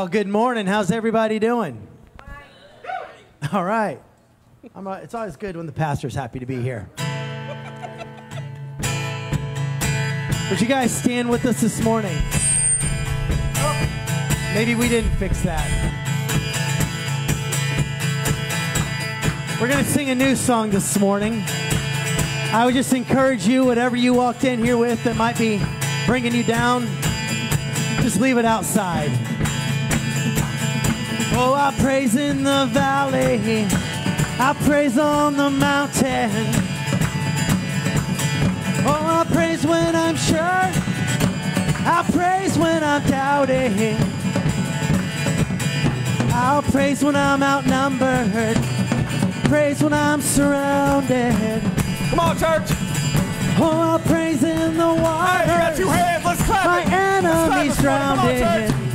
Well, good morning. How's everybody doing? All right. Uh, it's always good when the pastor's happy to be here. Would you guys stand with us this morning? Maybe we didn't fix that. We're going to sing a new song this morning. I would just encourage you, whatever you walked in here with that might be bringing you down, just leave it outside. Oh, I praise in the valley, I praise on the mountain. Oh, I praise when I'm sure, I praise when I'm doubting. I'll praise when I'm outnumbered, praise when I'm surrounded. Come on, church. Oh, I'll praise in the water. Hey, you got two hands. Let's clap My it. Enemies this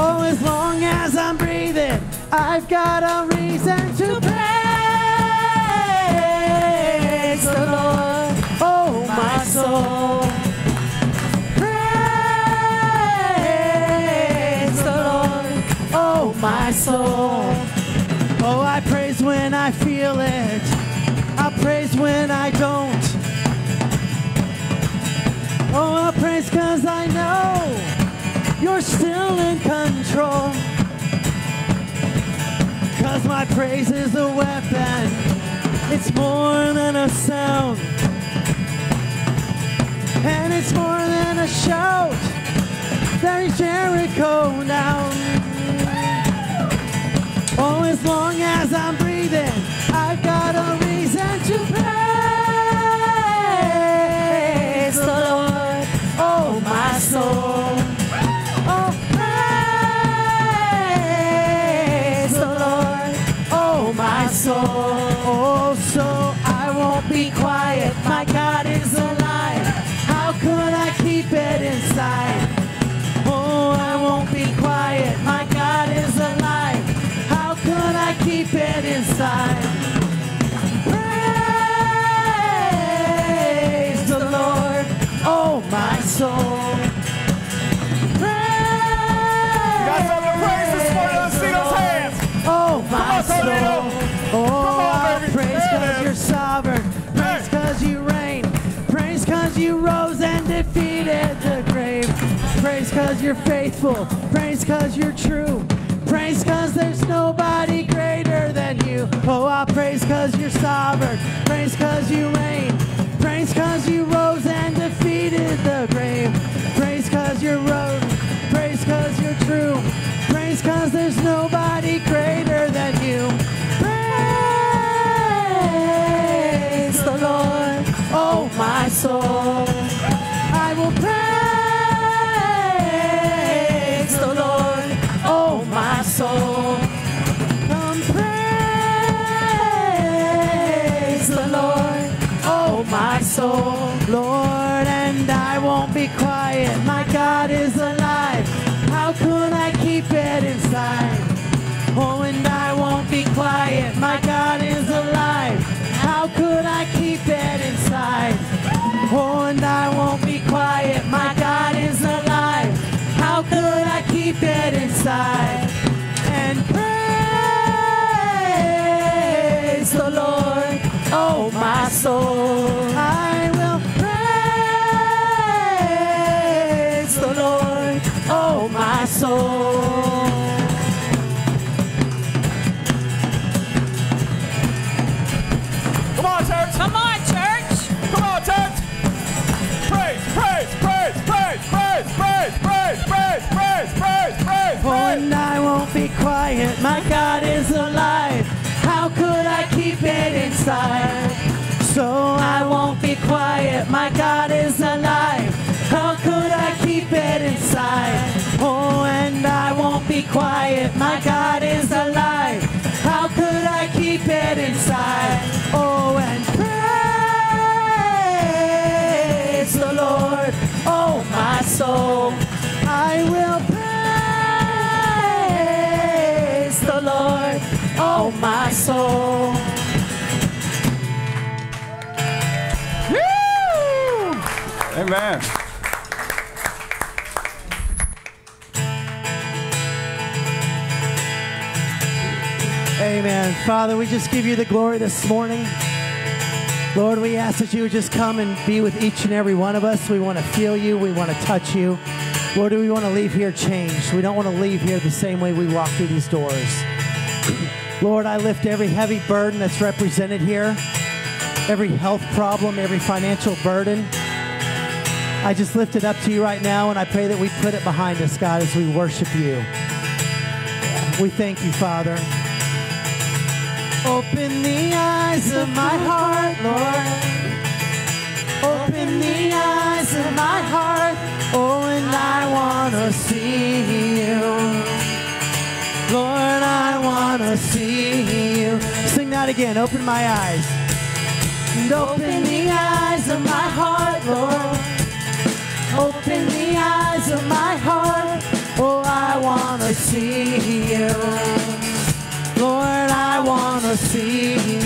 Oh, as long as I'm breathing, I've got a reason to praise the Lord. Oh, my soul. Praise the Lord. Oh, my soul. Oh, I praise when I feel it. I praise when I don't. Oh, I praise cause I know you're still in control. Cause my praise is a weapon, it's more than a sound, and it's more than a shout. There's Jericho now. Oh, as long as I'm breathing, I've got a reason to praise Praise oh oh oh, because you're sovereign. Praise cause you reign. Praise cause you rose and defeated the grave. Praise cause you're faithful. Praise because you're true. Praise because there's nobody Oh, praise because you're sovereign. Praise because you reign. Praise because you rose and defeated the grave. Praise because you're rose. Praise because you're true. Praise because there's nobody greater than you. Praise the Lord, oh my soul. Soul. I will praise the Lord, oh my soul. Come on, church. Come on, church. Come on, church. Praise, praise, praise, praise, praise, praise, praise, praise, praise, praise, praise, Oh, and I won't be quiet. My God is alive. How could I keep it inside? My God is alive. How could I keep it inside? Oh, and I won't be quiet. Amen. Amen. Father, we just give you the glory this morning. Lord, we ask that you would just come and be with each and every one of us. We want to feel you. We want to touch you. Lord, we want to leave here changed. We don't want to leave here the same way we walk through these doors. Lord, I lift every heavy burden that's represented here, every health problem, every financial burden. I just lift it up to you right now, and I pray that we put it behind us, God, as we worship you. We thank you, Father. Open the eyes of my heart, Lord. Open the eyes of my heart. Oh, and I want to see you. Lord, I want to see you. Sing that again. Open my eyes. And open the eyes see you. Lord, I want to see you.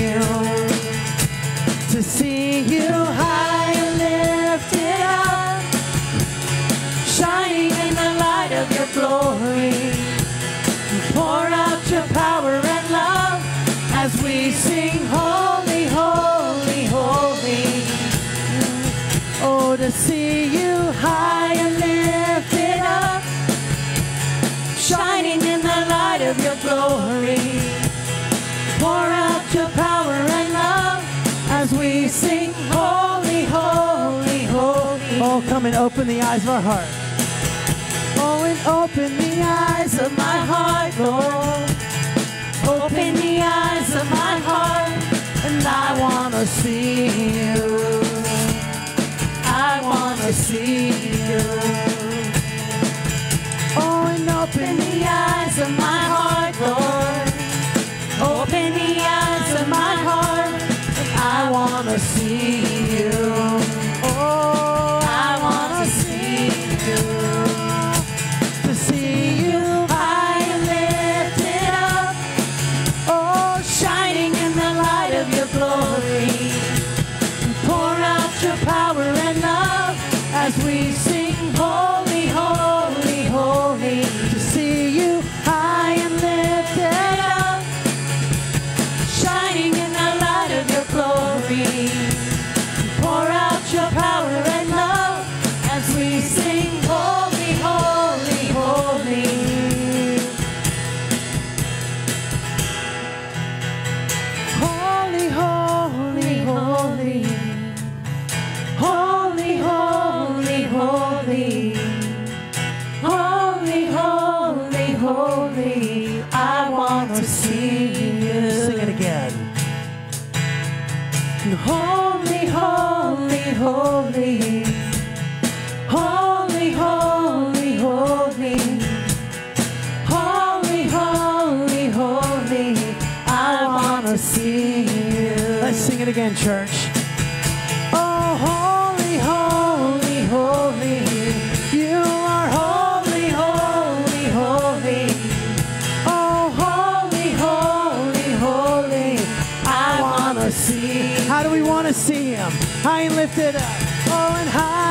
Come and open the eyes of our heart. Oh, and open the eyes of my heart, Lord. Open the eyes of my heart, and I want to see you. I want to see you. And high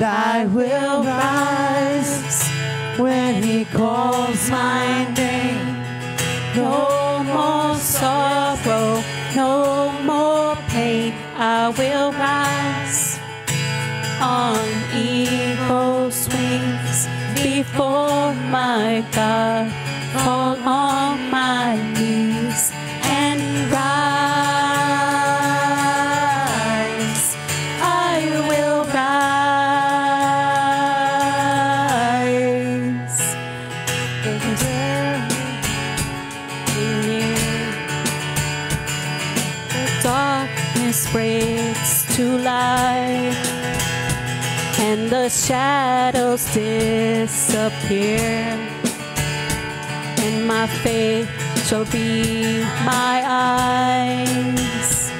I will rise when he calls my name. No more sorrow, no more pain. I will rise on eagle's wings before my God. shadows disappear, and my faith shall be my eyes.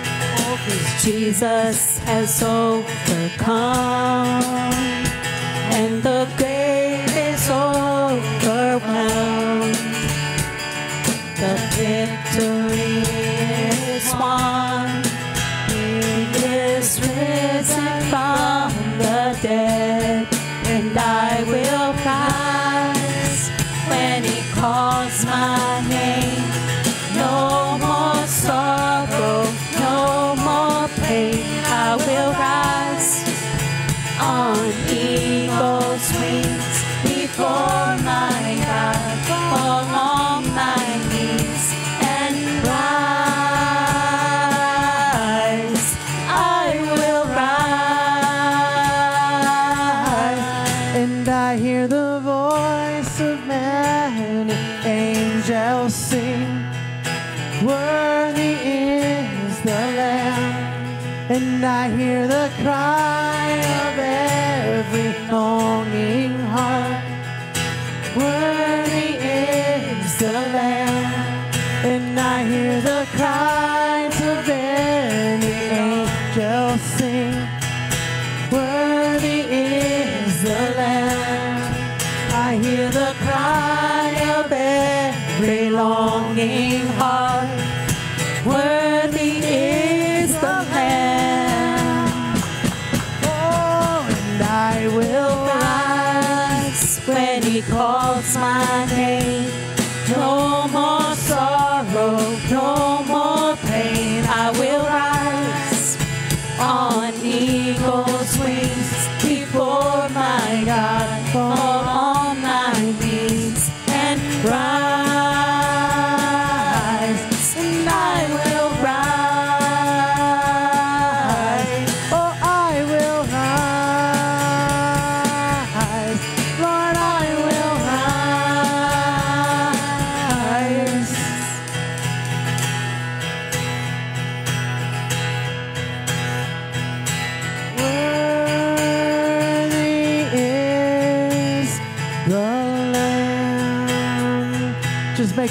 Jesus has overcome, and the grave is overwhelmed.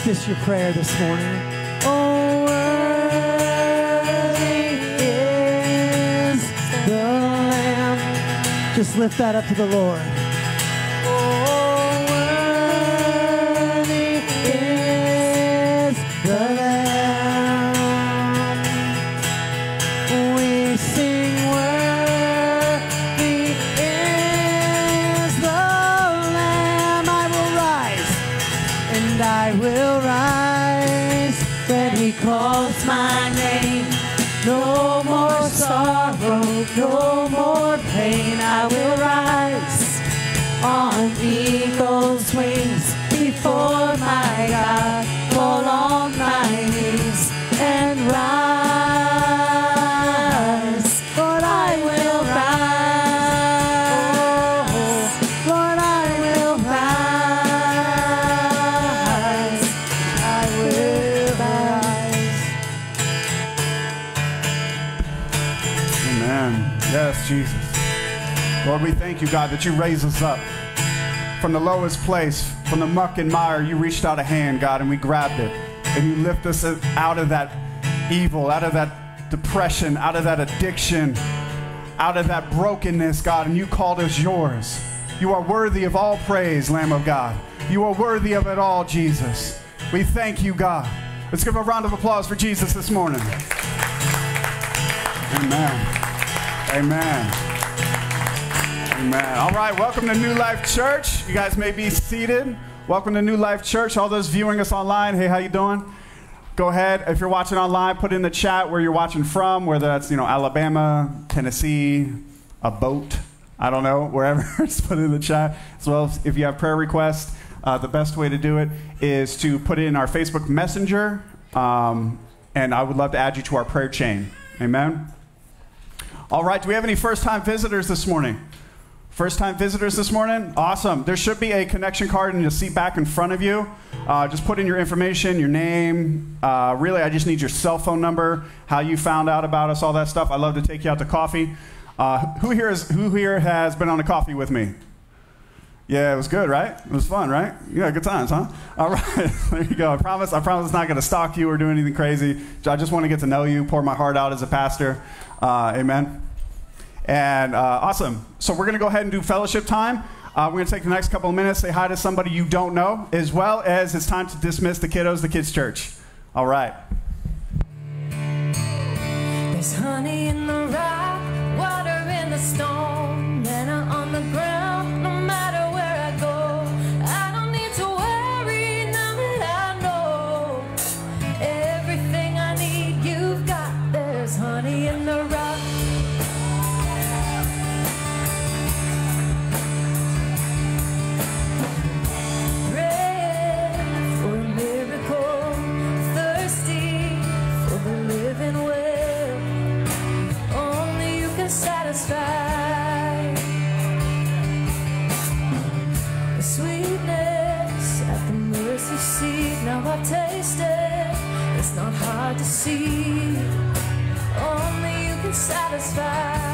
this your prayer this morning? Oh, worthy is the Lamb. Just lift that up to the Lord. Thank you, God, that you raise us up from the lowest place, from the muck and mire. You reached out a hand, God, and we grabbed it. And you lift us out of that evil, out of that depression, out of that addiction, out of that brokenness, God, and you called us yours. You are worthy of all praise, Lamb of God. You are worthy of it all, Jesus. We thank you, God. Let's give a round of applause for Jesus this morning. Amen. Amen. Amen. All right, welcome to New Life Church. You guys may be seated. Welcome to New Life Church. All those viewing us online, hey, how you doing? Go ahead. If you're watching online, put in the chat where you're watching from, whether that's, you know, Alabama, Tennessee, a boat, I don't know, wherever. Just put it in the chat. As well if you have prayer requests, uh, the best way to do it is to put in our Facebook Messenger, um, and I would love to add you to our prayer chain. Amen. All right, do we have any first time visitors this morning? First time visitors this morning? Awesome. There should be a connection card in the seat back in front of you. Uh, just put in your information, your name. Uh, really, I just need your cell phone number, how you found out about us, all that stuff. I'd love to take you out to coffee. Uh, who, here is, who here has been on a coffee with me? Yeah, it was good, right? It was fun, right? Yeah, good times, huh? All right, there you go. I promise. I promise it's not going to stalk you or do anything crazy. I just want to get to know you, pour my heart out as a pastor. Uh, amen. And uh, awesome. So we're going to go ahead and do fellowship time. Uh, we're going to take the next couple of minutes, say hi to somebody you don't know, as well as it's time to dismiss the kiddos, the kids' church. All right. There's honey in the rock, water in the stone, see. Only you can satisfy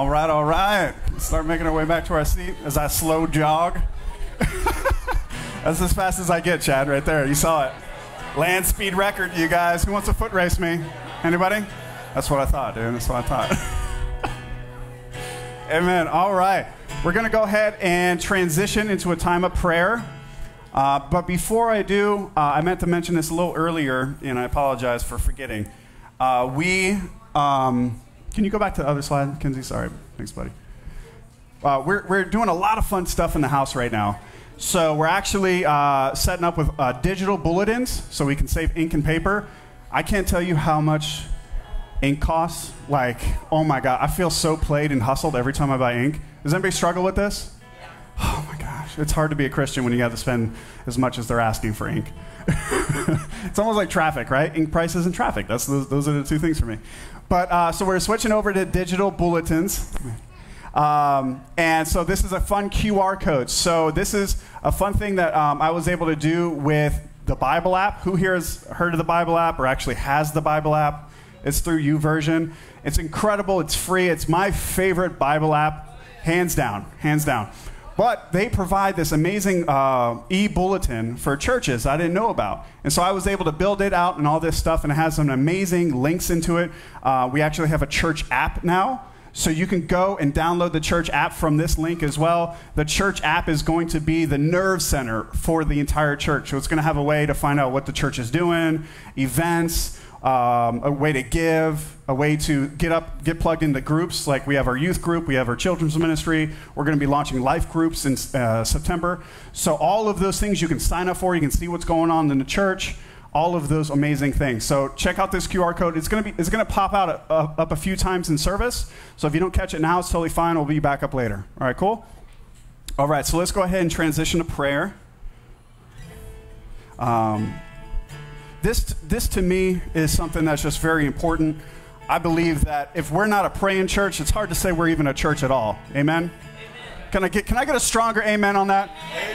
All right, all right. Start making our way back to our seat as I slow jog. That's as fast as I get, Chad, right there. You saw it. Land speed record, you guys. Who wants to foot race me? Anybody? That's what I thought, dude. That's what I thought. Amen. All right. We're going to go ahead and transition into a time of prayer. Uh, but before I do, uh, I meant to mention this a little earlier, and I apologize for forgetting. Uh, we, um, can you go back to the other slide, Kinsey? Sorry. Thanks, buddy. Uh, we're, we're doing a lot of fun stuff in the house right now. So we're actually uh, setting up with uh, digital bulletins so we can save ink and paper. I can't tell you how much ink costs. Like, oh my God, I feel so played and hustled every time I buy ink. Does anybody struggle with this? Oh my gosh, it's hard to be a Christian when you have to spend as much as they're asking for ink. it's almost like traffic, right? Ink prices and traffic. That's those, those are the two things for me. But uh, so we're switching over to digital bulletins. Um, and so this is a fun QR code. So this is a fun thing that um, I was able to do with the Bible app. Who here has heard of the Bible app or actually has the Bible app? It's through YouVersion. It's incredible. It's free. It's my favorite Bible app, hands down, hands down. But they provide this amazing uh, e bulletin for churches I didn't know about. And so I was able to build it out and all this stuff, and it has some amazing links into it. Uh, we actually have a church app now. So you can go and download the church app from this link as well. The church app is going to be the nerve center for the entire church. So it's going to have a way to find out what the church is doing, events, um, a way to give, a way to get up, get plugged into groups. Like we have our youth group, we have our children's ministry. We're going to be launching life groups in uh, September. So all of those things you can sign up for. You can see what's going on in the church. All of those amazing things. So check out this QR code. It's going to be it's going to pop out a, a, up a few times in service. So if you don't catch it now, it's totally fine. We'll be back up later. All right, cool. All right, so let's go ahead and transition to prayer. Um, this, this to me is something that's just very important. I believe that if we're not a praying church, it's hard to say we're even a church at all. Amen? Can I get, can I get a stronger amen on that?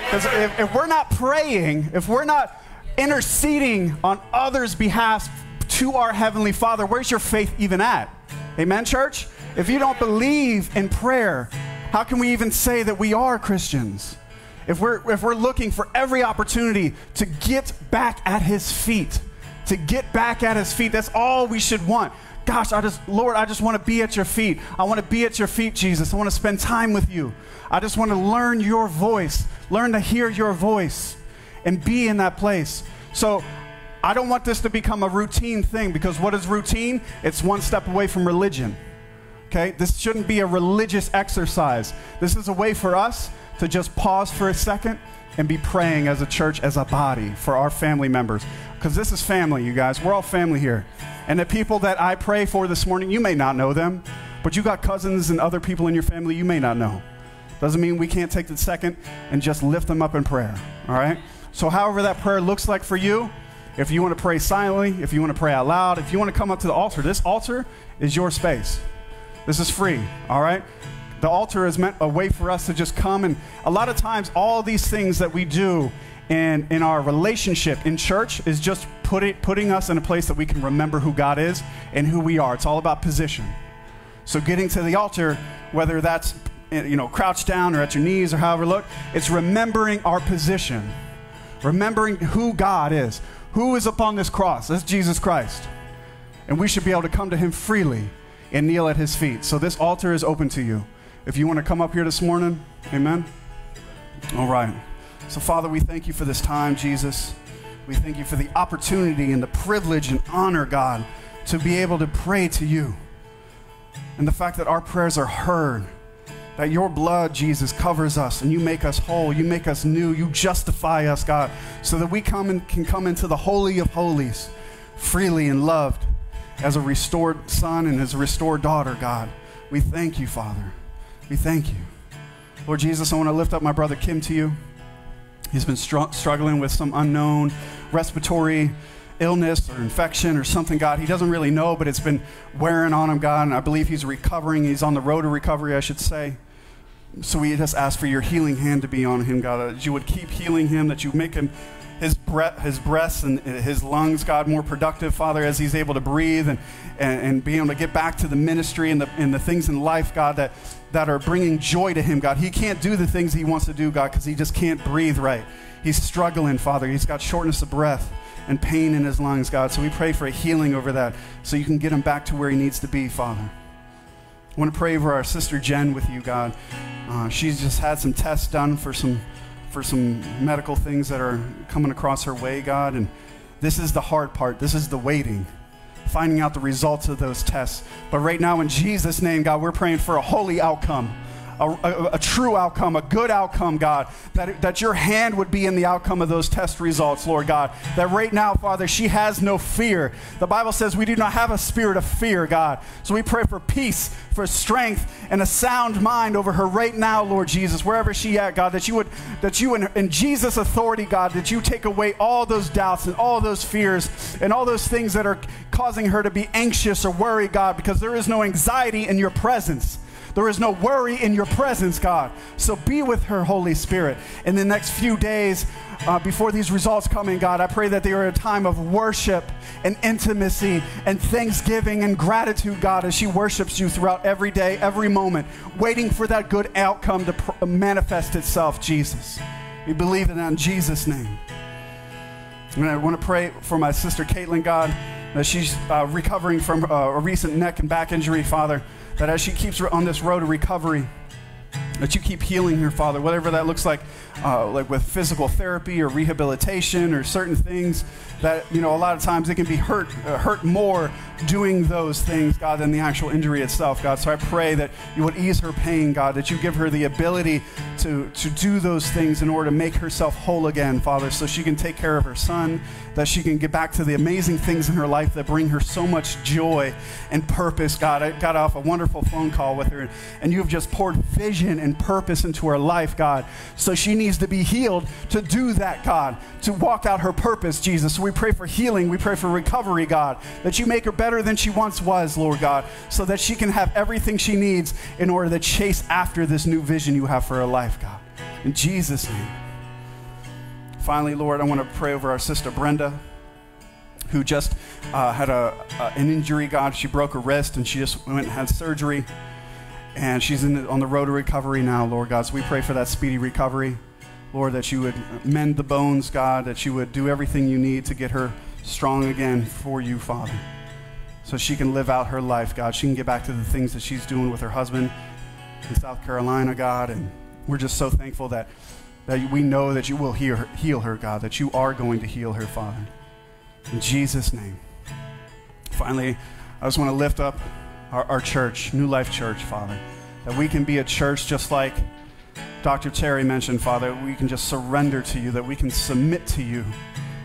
Because if, if we're not praying, if we're not interceding on others' behalf to our Heavenly Father, where's your faith even at? Amen, church? If you don't believe in prayer, how can we even say that we are Christians? If we're, if we're looking for every opportunity to get back at His feet, to get back at His feet, that's all we should want. Gosh, I just, Lord, I just want to be at your feet. I want to be at your feet, Jesus. I want to spend time with you. I just want to learn your voice, learn to hear your voice, and be in that place. So I don't want this to become a routine thing because what is routine? It's one step away from religion. Okay? This shouldn't be a religious exercise. This is a way for us to just pause for a second and be praying as a church, as a body for our family members. Because this is family, you guys. We're all family here. And the people that I pray for this morning, you may not know them, but you got cousins and other people in your family you may not know. Doesn't mean we can't take the second and just lift them up in prayer. All right? So, however that prayer looks like for you, if you want to pray silently, if you want to pray out loud, if you want to come up to the altar, this altar is your space. This is free, all right? The altar is meant a way for us to just come and a lot of times all these things that we do in, in our relationship in church is just put it, putting us in a place that we can remember who God is and who we are. It's all about position. So getting to the altar, whether that's you know crouched down or at your knees or however look, it's remembering our position. Remembering who God is. Who is upon this cross? That's Jesus Christ. And we should be able to come to him freely and kneel at his feet. So this altar is open to you. If you want to come up here this morning, amen. All right. So, Father, we thank you for this time, Jesus. We thank you for the opportunity and the privilege and honor, God, to be able to pray to you. And the fact that our prayers are heard, that your blood, Jesus, covers us and you make us whole, you make us new, you justify us, God, so that we come and can come into the Holy of Holies freely and loved as a restored son and as a restored daughter, God. We thank you, Father. We thank you. Lord Jesus, I want to lift up my brother Kim to you. He's been str- struggling with some unknown respiratory illness or infection or something, God. He doesn't really know, but it's been wearing on him, God, and I believe he's recovering. He's on the road to recovery, I should say. So we just ask for your healing hand to be on him, God, that you would keep healing him, that you make him his breath, his breaths and his lungs, God, more productive, Father, as he's able to breathe and, and, and be able to get back to the ministry and the, and the things in life, God, that, that are bringing joy to him, God. He can't do the things he wants to do, God, because he just can't breathe right. He's struggling, Father. He's got shortness of breath and pain in his lungs, God. So we pray for a healing over that so you can get him back to where he needs to be, Father. I want to pray for our sister Jen with you, God. Uh, she's just had some tests done for some for some medical things that are coming across her way, God. And this is the hard part. This is the waiting, finding out the results of those tests. But right now, in Jesus' name, God, we're praying for a holy outcome a, a, a, true outcome, a good outcome, God, that, that your hand would be in the outcome of those test results, Lord God. That right now, Father, she has no fear. The Bible says we do not have a spirit of fear, God. So we pray for peace, for strength, and a sound mind over her right now, Lord Jesus, wherever she at, God, that you would, that you in, in Jesus' authority, God, that you take away all those doubts and all those fears and all those things that are causing her to be anxious or worry, God, because there is no anxiety in your presence. There is no worry in your presence, God. So be with her, Holy Spirit. In the next few days, uh, before these results come in, God, I pray that they are a time of worship and intimacy and thanksgiving and gratitude, God, as she worships you throughout every day, every moment, waiting for that good outcome to pr- manifest itself, Jesus. We believe that in Jesus' name. And I want to pray for my sister Caitlin, God, that she's uh, recovering from uh, a recent neck and back injury, Father that as she keeps on this road to recovery, that you keep healing her, Father, whatever that looks like, uh, like with physical therapy or rehabilitation or certain things that, you know, a lot of times it can be hurt, uh, hurt more doing those things, God, than the actual injury itself, God. So I pray that you would ease her pain, God, that you give her the ability to, to do those things in order to make herself whole again, Father, so she can take care of her son, that she can get back to the amazing things in her life that bring her so much joy and purpose, God. I got off a wonderful phone call with her, and you have just poured vision and purpose into her life, God. So she needs to be healed to do that, God, to walk out her purpose, Jesus. So we pray for healing. We pray for recovery, God, that you make her better than she once was, Lord God, so that she can have everything she needs in order to chase after this new vision you have for her life, God. In Jesus' name. Finally, Lord, I want to pray over our sister Brenda, who just uh, had a, uh, an injury, God. She broke her wrist and she just went and had surgery. And she's the, on the road to recovery now, Lord God. So we pray for that speedy recovery. Lord, that you would mend the bones, God, that you would do everything you need to get her strong again for you, Father. So she can live out her life, God. She can get back to the things that she's doing with her husband in South Carolina, God. And we're just so thankful that that we know that you will heal her, heal her, God, that you are going to heal her, Father. In Jesus' name. Finally, I just want to lift up our, our church, New Life Church, Father, that we can be a church just like Dr. Terry mentioned, Father, we can just surrender to you, that we can submit to you.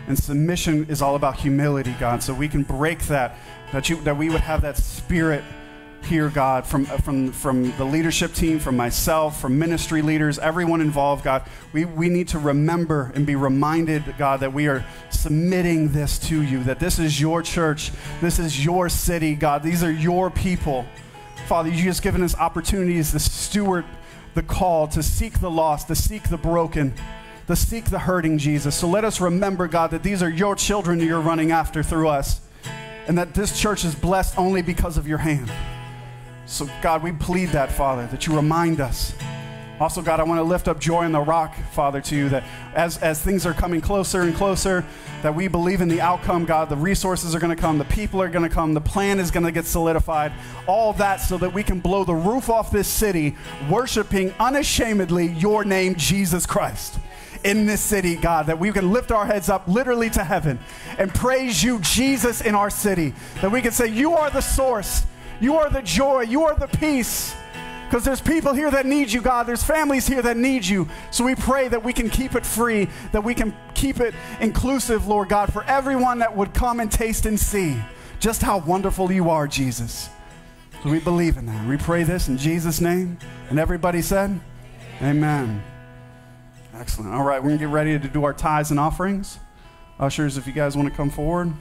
And submission is all about humility, God, so we can break that, that, you, that we would have that spirit here, God, from, uh, from, from the leadership team, from myself, from ministry leaders, everyone involved, God. We, we need to remember and be reminded, God, that we are submitting this to you, that this is your church, this is your city, God. These are your people. Father, you've just given us opportunities to steward the call, to seek the lost, to seek the broken, to seek the hurting, Jesus. So let us remember, God, that these are your children you're running after through us, and that this church is blessed only because of your hand. So, God, we plead that, Father, that you remind us. Also, God, I want to lift up joy in the rock, Father, to you, that as, as things are coming closer and closer, that we believe in the outcome, God. The resources are going to come, the people are going to come, the plan is going to get solidified. All that so that we can blow the roof off this city, worshiping unashamedly your name, Jesus Christ in this city, God, that we can lift our heads up literally to heaven and praise you, Jesus, in our city. That we can say, You are the source. You are the joy. You are the peace. Because there's people here that need you, God. There's families here that need you. So we pray that we can keep it free, that we can keep it inclusive, Lord God, for everyone that would come and taste and see just how wonderful you are, Jesus. So we believe in that. We pray this in Jesus' name. And everybody said, Amen. Excellent. All right, we're going to get ready to do our tithes and offerings. Ushers, if you guys want to come forward.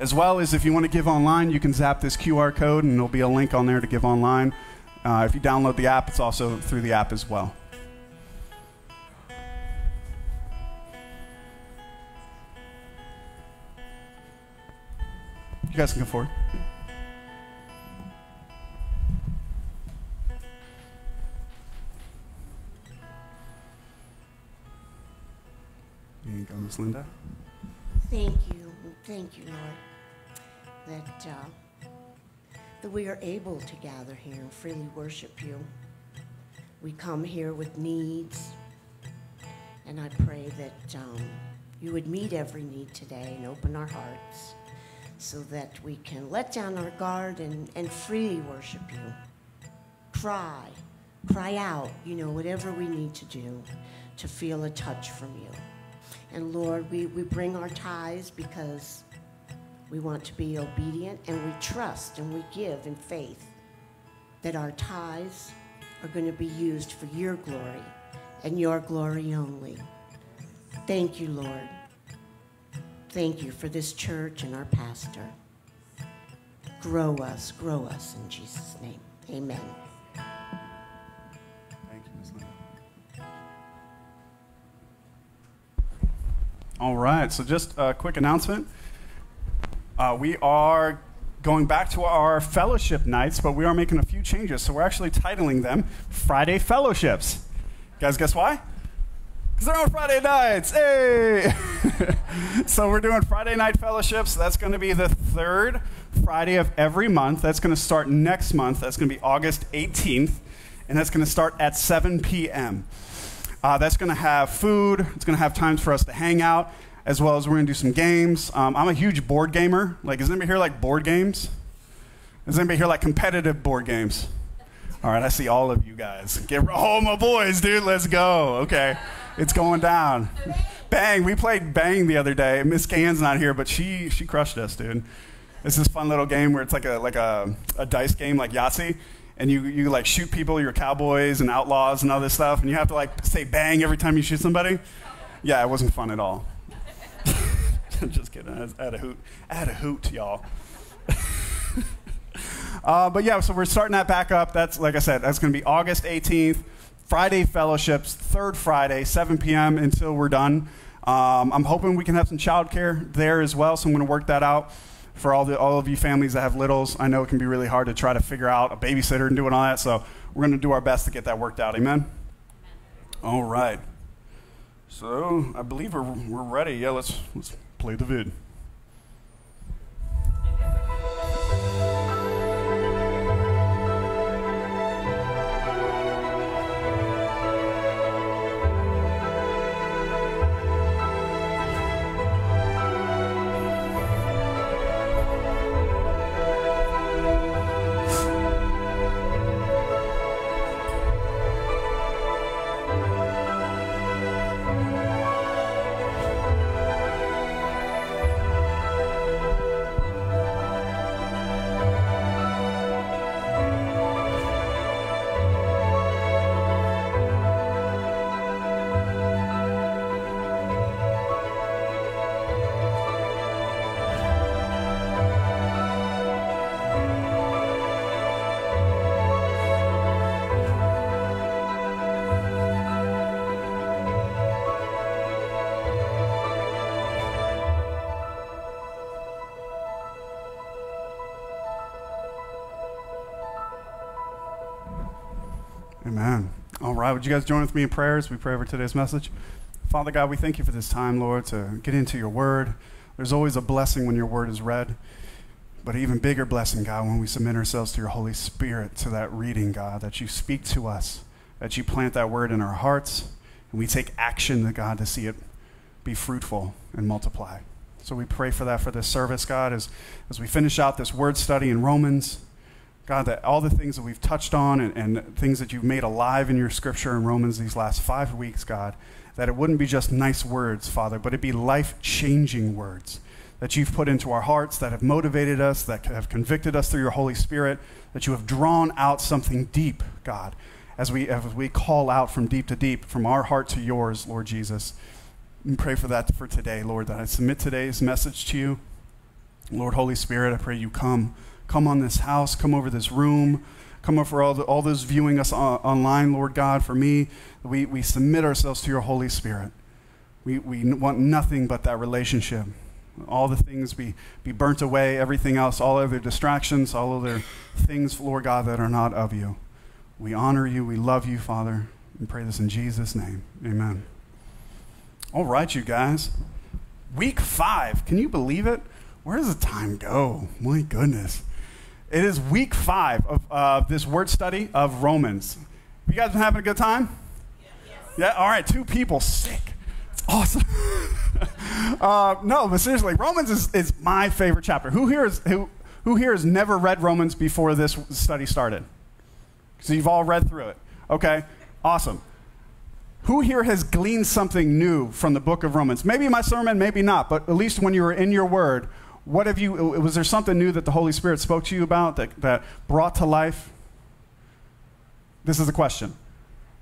As well as if you want to give online, you can zap this QR code and there'll be a link on there to give online. Uh, if you download the app, it's also through the app as well. You guys can go forward. Thank you, Ms. Linda. Thank you thank you, Lord, that, uh, that we are able to gather here and freely worship you. We come here with needs, and I pray that um, you would meet every need today and open our hearts so that we can let down our guard and, and freely worship you. Cry, cry out, you know, whatever we need to do to feel a touch from you. And Lord, we, we bring our tithes because we want to be obedient and we trust and we give in faith that our tithes are going to be used for your glory and your glory only. Thank you, Lord. Thank you for this church and our pastor. Grow us, grow us in Jesus' name. Amen. All right, so just a quick announcement. Uh, we are going back to our fellowship nights, but we are making a few changes. So we're actually titling them Friday Fellowships. Guys, guess why? Because they're on Friday nights. Hey! so we're doing Friday night fellowships. That's going to be the third Friday of every month. That's going to start next month. That's going to be August 18th. And that's going to start at 7 p.m. Uh, that's going to have food. It's going to have times for us to hang out, as well as we're going to do some games. Um, I'm a huge board gamer. Like, is anybody here like board games? Is anybody here like competitive board games? All right, I see all of you guys. Get oh my boys, dude, let's go. Okay, it's going down. Bang, we played Bang the other day. Miss Gan's not here, but she she crushed us, dude. It's this fun little game where it's like a like a, a dice game like Yahtzee, and you you like shoot people, you're cowboys and outlaws and all this stuff, and you have to like say bang every time you shoot somebody. Yeah, it wasn't fun at all. I'm just kidding. I had a hoot. I had a hoot, y'all. Uh, but yeah, so we're starting that back up. That's like I said, that's going to be August 18th, Friday fellowships, third Friday, 7 p.m. until we're done. Um, I'm hoping we can have some childcare there as well, so I'm going to work that out for all the all of you families that have littles. I know it can be really hard to try to figure out a babysitter and doing all that, so we're going to do our best to get that worked out. Amen. All right. So I believe we're, we're ready. Yeah, let's let's play the vid. Right, would you guys join with me in prayers? We pray over today's message. Father God, we thank you for this time, Lord, to get into your word. There's always a blessing when your word is read, but even bigger blessing, God, when we submit ourselves to your Holy Spirit, to that reading, God, that you speak to us, that you plant that word in our hearts, and we take action, to God, to see it be fruitful and multiply. So we pray for that for this service, God, as, as we finish out this word study in Romans. God, that all the things that we've touched on and, and things that you've made alive in your scripture in Romans these last five weeks, God, that it wouldn't be just nice words, Father, but it'd be life changing words that you've put into our hearts, that have motivated us, that have convicted us through your Holy Spirit, that you have drawn out something deep, God, as we, as we call out from deep to deep, from our heart to yours, Lord Jesus. And pray for that for today, Lord, that I submit today's message to you. Lord, Holy Spirit, I pray you come come on this house, come over this room, come over all, the, all those viewing us on, online, Lord God. For me, we, we submit ourselves to your Holy Spirit. We, we want nothing but that relationship. All the things be, be burnt away, everything else, all other distractions, all other things, Lord God, that are not of you. We honor you. We love you, Father. And pray this in Jesus' name. Amen. All right, you guys. Week five. Can you believe it? Where does the time go? My goodness. It is week five of uh, this word study of Romans. You guys been having a good time? Yeah, all right, two people sick. It's awesome. uh, no, but seriously, Romans is, is my favorite chapter. Who here, is, who, who here has never read Romans before this study started? So you've all read through it. Okay, awesome. Who here has gleaned something new from the book of Romans? Maybe my sermon, maybe not, but at least when you were in your word, what have you, was there something new that the Holy Spirit spoke to you about that, that brought to life? This is the question.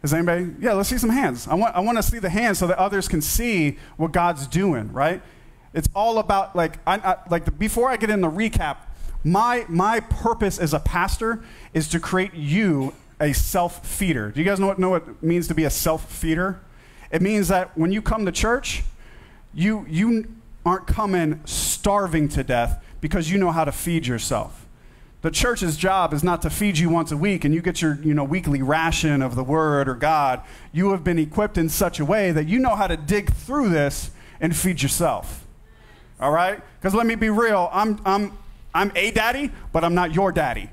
Is anybody? Yeah, let's see some hands. I want, I want to see the hands so that others can see what God's doing, right? It's all about, like, I, I, like the, before I get in the recap, my, my purpose as a pastor is to create you a self feeder. Do you guys know what, know what it means to be a self feeder? It means that when you come to church, you, you aren't coming starving to death because you know how to feed yourself. The church's job is not to feed you once a week and you get your you know, weekly ration of the Word or God. You have been equipped in such a way that you know how to dig through this and feed yourself. All right? Because let me be real, I'm, I'm, I'm a daddy, but I'm not your daddy.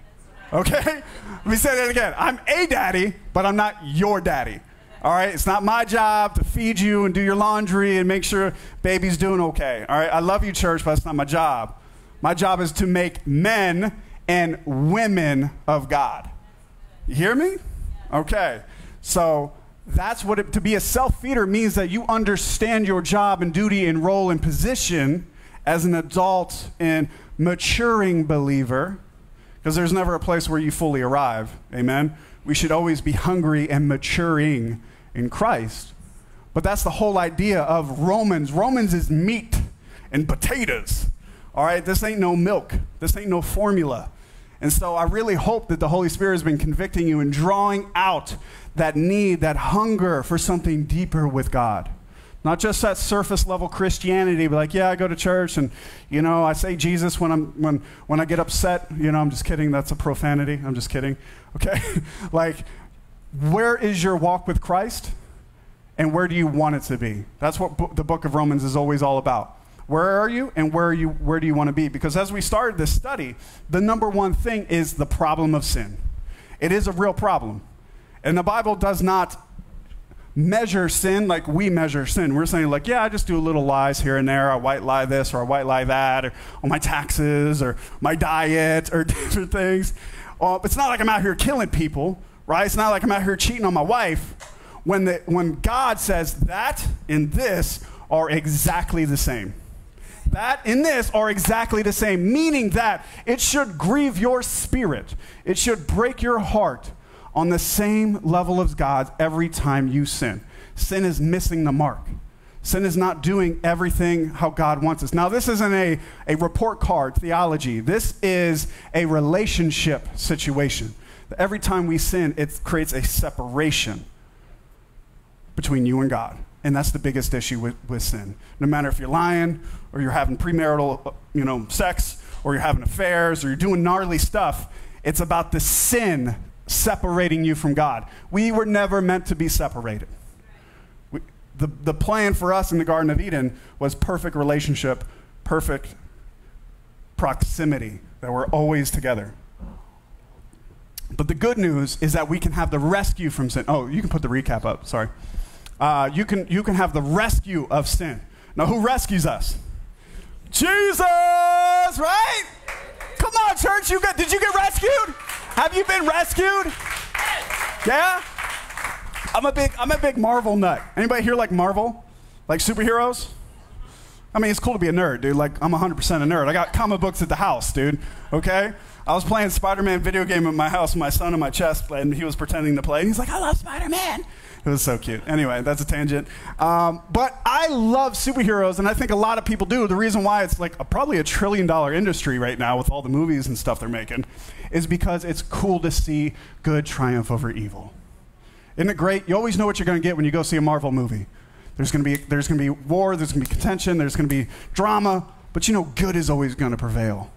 Okay? Let me say that again. I'm a daddy, but I'm not your daddy. All right? It's not my job to feed you and do your laundry and make sure baby's doing okay. All right? I love you, church, but that's not my job. My job is to make men and women of God. You hear me? Okay. So that's what it, to be a self feeder means that you understand your job and duty and role and position as an adult and maturing believer because there's never a place where you fully arrive. Amen. We should always be hungry and maturing in Christ. But that's the whole idea of Romans. Romans is meat and potatoes. All right, this ain't no milk. This ain't no formula. And so I really hope that the Holy Spirit has been convicting you and drawing out that need, that hunger for something deeper with God. Not just that surface level Christianity, but like, yeah, I go to church and, you know, I say Jesus when, I'm, when, when I get upset. You know, I'm just kidding. That's a profanity. I'm just kidding. Okay? like, where is your walk with Christ? And where do you want it to be? That's what the book of Romans is always all about. Where are you and where, are you, where do you want to be? Because as we started this study, the number one thing is the problem of sin. It is a real problem. And the Bible does not measure sin like we measure sin. We're saying, like, yeah, I just do a little lies here and there. I white lie this or I white lie that, or on my taxes or my diet or different things. Uh, it's not like I'm out here killing people, right? It's not like I'm out here cheating on my wife. When, the, when God says that and this are exactly the same. That and this are exactly the same, meaning that it should grieve your spirit. It should break your heart on the same level as God every time you sin. Sin is missing the mark. Sin is not doing everything how God wants us. Now, this isn't a, a report card theology. This is a relationship situation. Every time we sin, it creates a separation between you and God. And that's the biggest issue with, with sin. No matter if you're lying or you're having premarital you know, sex or you're having affairs or you're doing gnarly stuff, it's about the sin separating you from God. We were never meant to be separated. We, the, the plan for us in the Garden of Eden was perfect relationship, perfect proximity, that we're always together. But the good news is that we can have the rescue from sin. Oh, you can put the recap up, sorry. Uh, you, can, you can have the rescue of sin. Now, who rescues us? Jesus, right? Come on, church. You got, did you get rescued? Have you been rescued? Yeah? I'm a big I'm a big Marvel nut. Anybody here like Marvel? Like superheroes? I mean, it's cool to be a nerd, dude. Like I'm 100% a nerd. I got comic books at the house, dude. Okay? I was playing Spider-Man video game at my house, my son on my chest, and he was pretending to play, and he's like, "I love Spider-Man." It was so cute. Anyway, that's a tangent. Um, but I love superheroes, and I think a lot of people do. The reason why it's like a, probably a trillion dollar industry right now with all the movies and stuff they're making is because it's cool to see good triumph over evil. Isn't it great? You always know what you're going to get when you go see a Marvel movie. There's going to be there's going to be war, there's going to be contention, there's going to be drama, But you know, good is always going to prevail.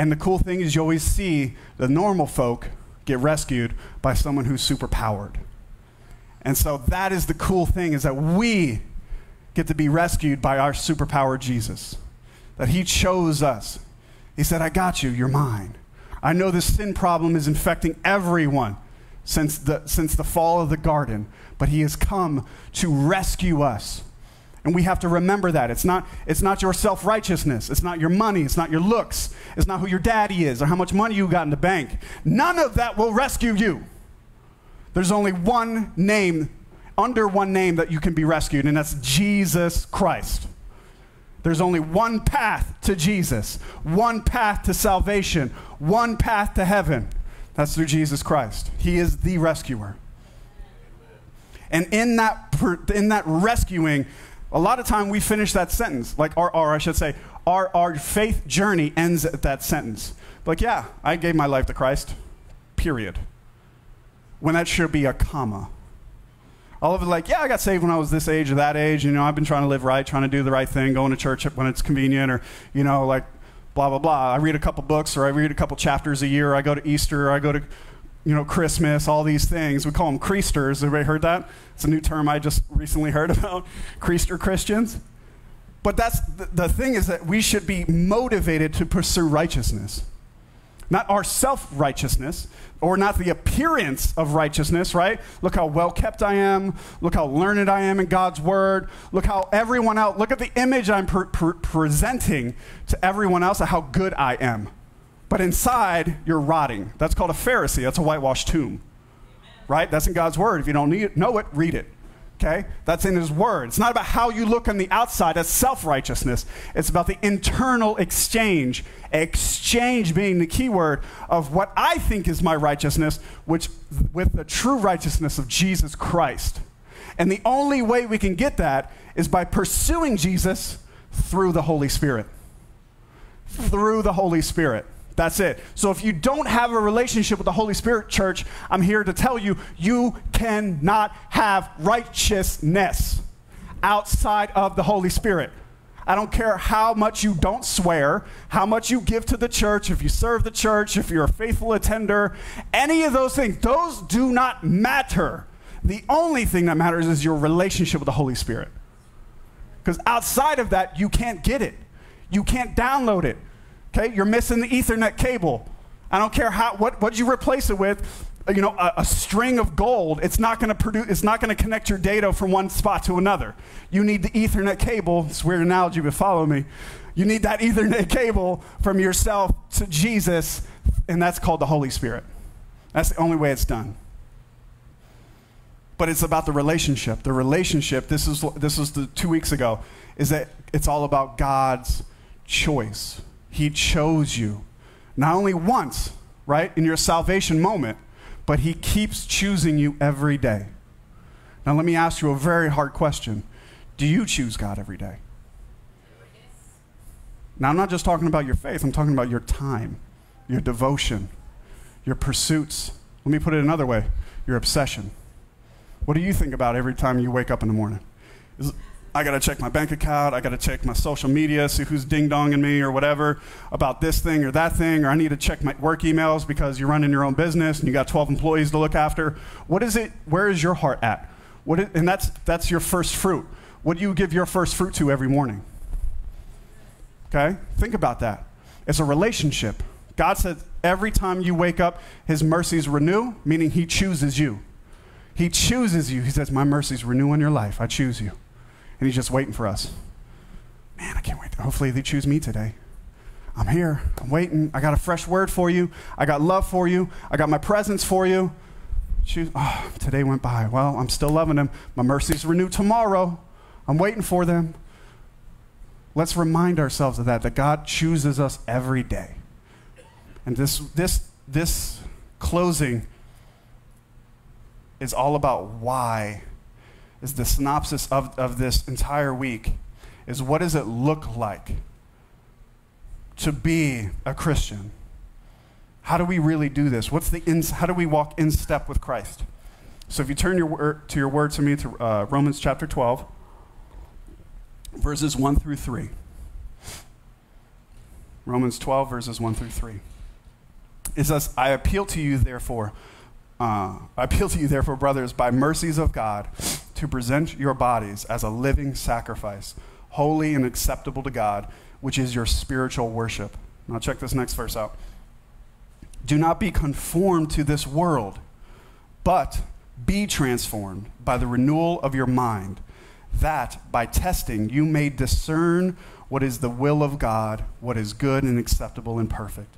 And the cool thing is, you always see the normal folk get rescued by someone who's super powered. And so that is the cool thing is that we get to be rescued by our superpowered Jesus. That he chose us. He said, I got you, you're mine. I know this sin problem is infecting everyone since the, since the fall of the garden, but he has come to rescue us. And we have to remember that. It's not, it's not your self righteousness. It's not your money. It's not your looks. It's not who your daddy is or how much money you got in the bank. None of that will rescue you. There's only one name, under one name, that you can be rescued, and that's Jesus Christ. There's only one path to Jesus, one path to salvation, one path to heaven. That's through Jesus Christ. He is the rescuer. And in that, in that rescuing, a lot of time we finish that sentence, like, or, or I should say, our, our faith journey ends at that sentence. Like, yeah, I gave my life to Christ, period. When that should be a comma. All of it like, yeah, I got saved when I was this age or that age. You know, I've been trying to live right, trying to do the right thing, going to church when it's convenient, or, you know, like, blah, blah, blah. I read a couple books or I read a couple chapters a year. I go to Easter, I go to, you know, Christmas, all these things. We call them creasters. Everybody heard that? It's a new term I just recently heard about. Creaster Christians. But that's the, the thing is that we should be motivated to pursue righteousness. Not our self righteousness, or not the appearance of righteousness, right? Look how well kept I am. Look how learned I am in God's word. Look how everyone else, look at the image I'm pre- pre- presenting to everyone else of how good I am. But inside, you're rotting. That's called a Pharisee. That's a whitewashed tomb, right? That's in God's word. If you don't need, know it, read it. Okay? That's in His Word. It's not about how you look on the outside, that's self righteousness. It's about the internal exchange. Exchange being the key word of what I think is my righteousness, which with the true righteousness of Jesus Christ. And the only way we can get that is by pursuing Jesus through the Holy Spirit. Through the Holy Spirit. That's it. So if you don't have a relationship with the Holy Spirit, church, I'm here to tell you, you cannot have righteousness outside of the Holy Spirit. I don't care how much you don't swear, how much you give to the church, if you serve the church, if you're a faithful attender, any of those things, those do not matter. The only thing that matters is your relationship with the Holy Spirit. Because outside of that, you can't get it. You can't download it. Okay, you're missing the Ethernet cable. I don't care how what what you replace it with. Uh, you know, a, a string of gold. It's not going to produce. It's not going to connect your data from one spot to another. You need the Ethernet cable. It's a weird analogy, but follow me. You need that Ethernet cable from yourself to Jesus, and that's called the Holy Spirit. That's the only way it's done. But it's about the relationship. The relationship. This is this was the two weeks ago. Is that it's all about God's choice. He chose you. Not only once, right, in your salvation moment, but He keeps choosing you every day. Now, let me ask you a very hard question Do you choose God every day? Now, I'm not just talking about your faith, I'm talking about your time, your devotion, your pursuits. Let me put it another way your obsession. What do you think about every time you wake up in the morning? Is, I got to check my bank account. I got to check my social media, see who's ding donging me or whatever about this thing or that thing. Or I need to check my work emails because you're running your own business and you got 12 employees to look after. What is it? Where is your heart at? What is, and that's, that's your first fruit. What do you give your first fruit to every morning? Okay? Think about that. It's a relationship. God said every time you wake up, his mercies renew, meaning he chooses you. He chooses you. He says, My mercies renew in your life. I choose you. And he's just waiting for us. Man, I can't wait. Hopefully, they choose me today. I'm here. I'm waiting. I got a fresh word for you. I got love for you. I got my presence for you. Choose. Oh, today went by. Well, I'm still loving them. My mercies renew tomorrow. I'm waiting for them. Let's remind ourselves of that, that God chooses us every day. And this, this, this closing is all about why, is the synopsis of, of this entire week, is what does it look like to be a Christian? How do we really do this? What's the in, how do we walk in step with Christ? So if you turn your to your word to me to uh, Romans chapter 12, verses 1 through 3. Romans 12, verses 1 through 3. It says, I appeal to you, therefore, uh, I appeal to you, therefore, brothers, by mercies of God, to present your bodies as a living sacrifice, holy and acceptable to God, which is your spiritual worship. Now, check this next verse out. Do not be conformed to this world, but be transformed by the renewal of your mind, that by testing you may discern what is the will of God, what is good and acceptable and perfect.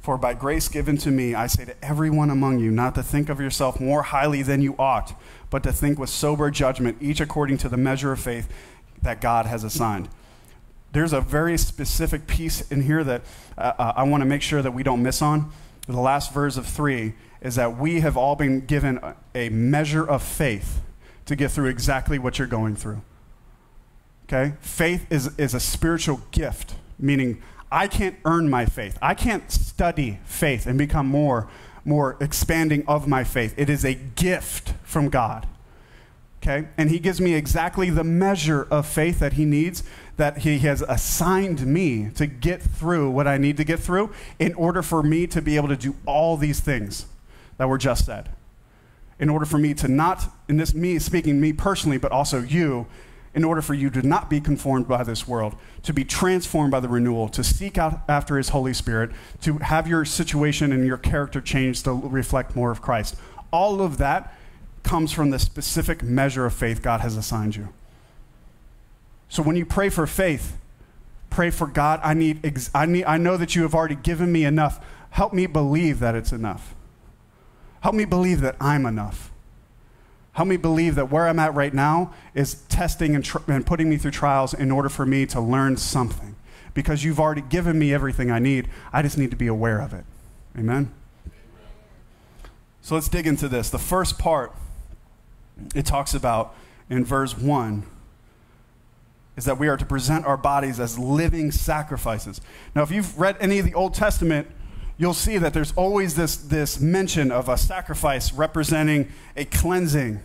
For by grace given to me, I say to everyone among you, not to think of yourself more highly than you ought, but to think with sober judgment, each according to the measure of faith that God has assigned. There's a very specific piece in here that uh, uh, I want to make sure that we don't miss on. The last verse of three is that we have all been given a, a measure of faith to get through exactly what you're going through. Okay? Faith is, is a spiritual gift, meaning I can't earn my faith. I can't study faith and become more, more expanding of my faith. It is a gift from God. Okay? And He gives me exactly the measure of faith that He needs, that He has assigned me to get through what I need to get through in order for me to be able to do all these things that were just said. In order for me to not, in this me speaking me personally, but also you, in order for you to not be conformed by this world, to be transformed by the renewal, to seek out after His Holy Spirit, to have your situation and your character changed to reflect more of Christ. All of that comes from the specific measure of faith God has assigned you. So when you pray for faith, pray for God, I need, I need I know that you have already given me enough. Help me believe that it's enough. Help me believe that I'm enough. Help me believe that where I'm at right now is testing and, and putting me through trials in order for me to learn something. Because you've already given me everything I need. I just need to be aware of it. Amen? So let's dig into this. The first part it talks about in verse 1 is that we are to present our bodies as living sacrifices. Now, if you've read any of the Old Testament, you'll see that there's always this, this mention of a sacrifice representing a cleansing.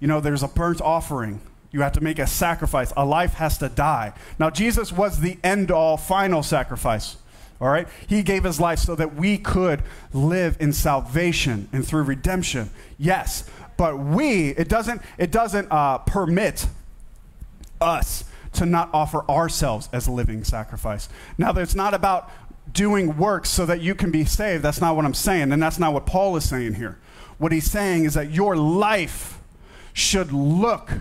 You know, there's a burnt offering. You have to make a sacrifice. A life has to die. Now, Jesus was the end all, final sacrifice. All right? He gave his life so that we could live in salvation and through redemption. Yes. But we, it doesn't, it doesn't uh, permit us to not offer ourselves as a living sacrifice. Now, it's not about doing works so that you can be saved. That's not what I'm saying, and that's not what Paul is saying here. What he's saying is that your life should look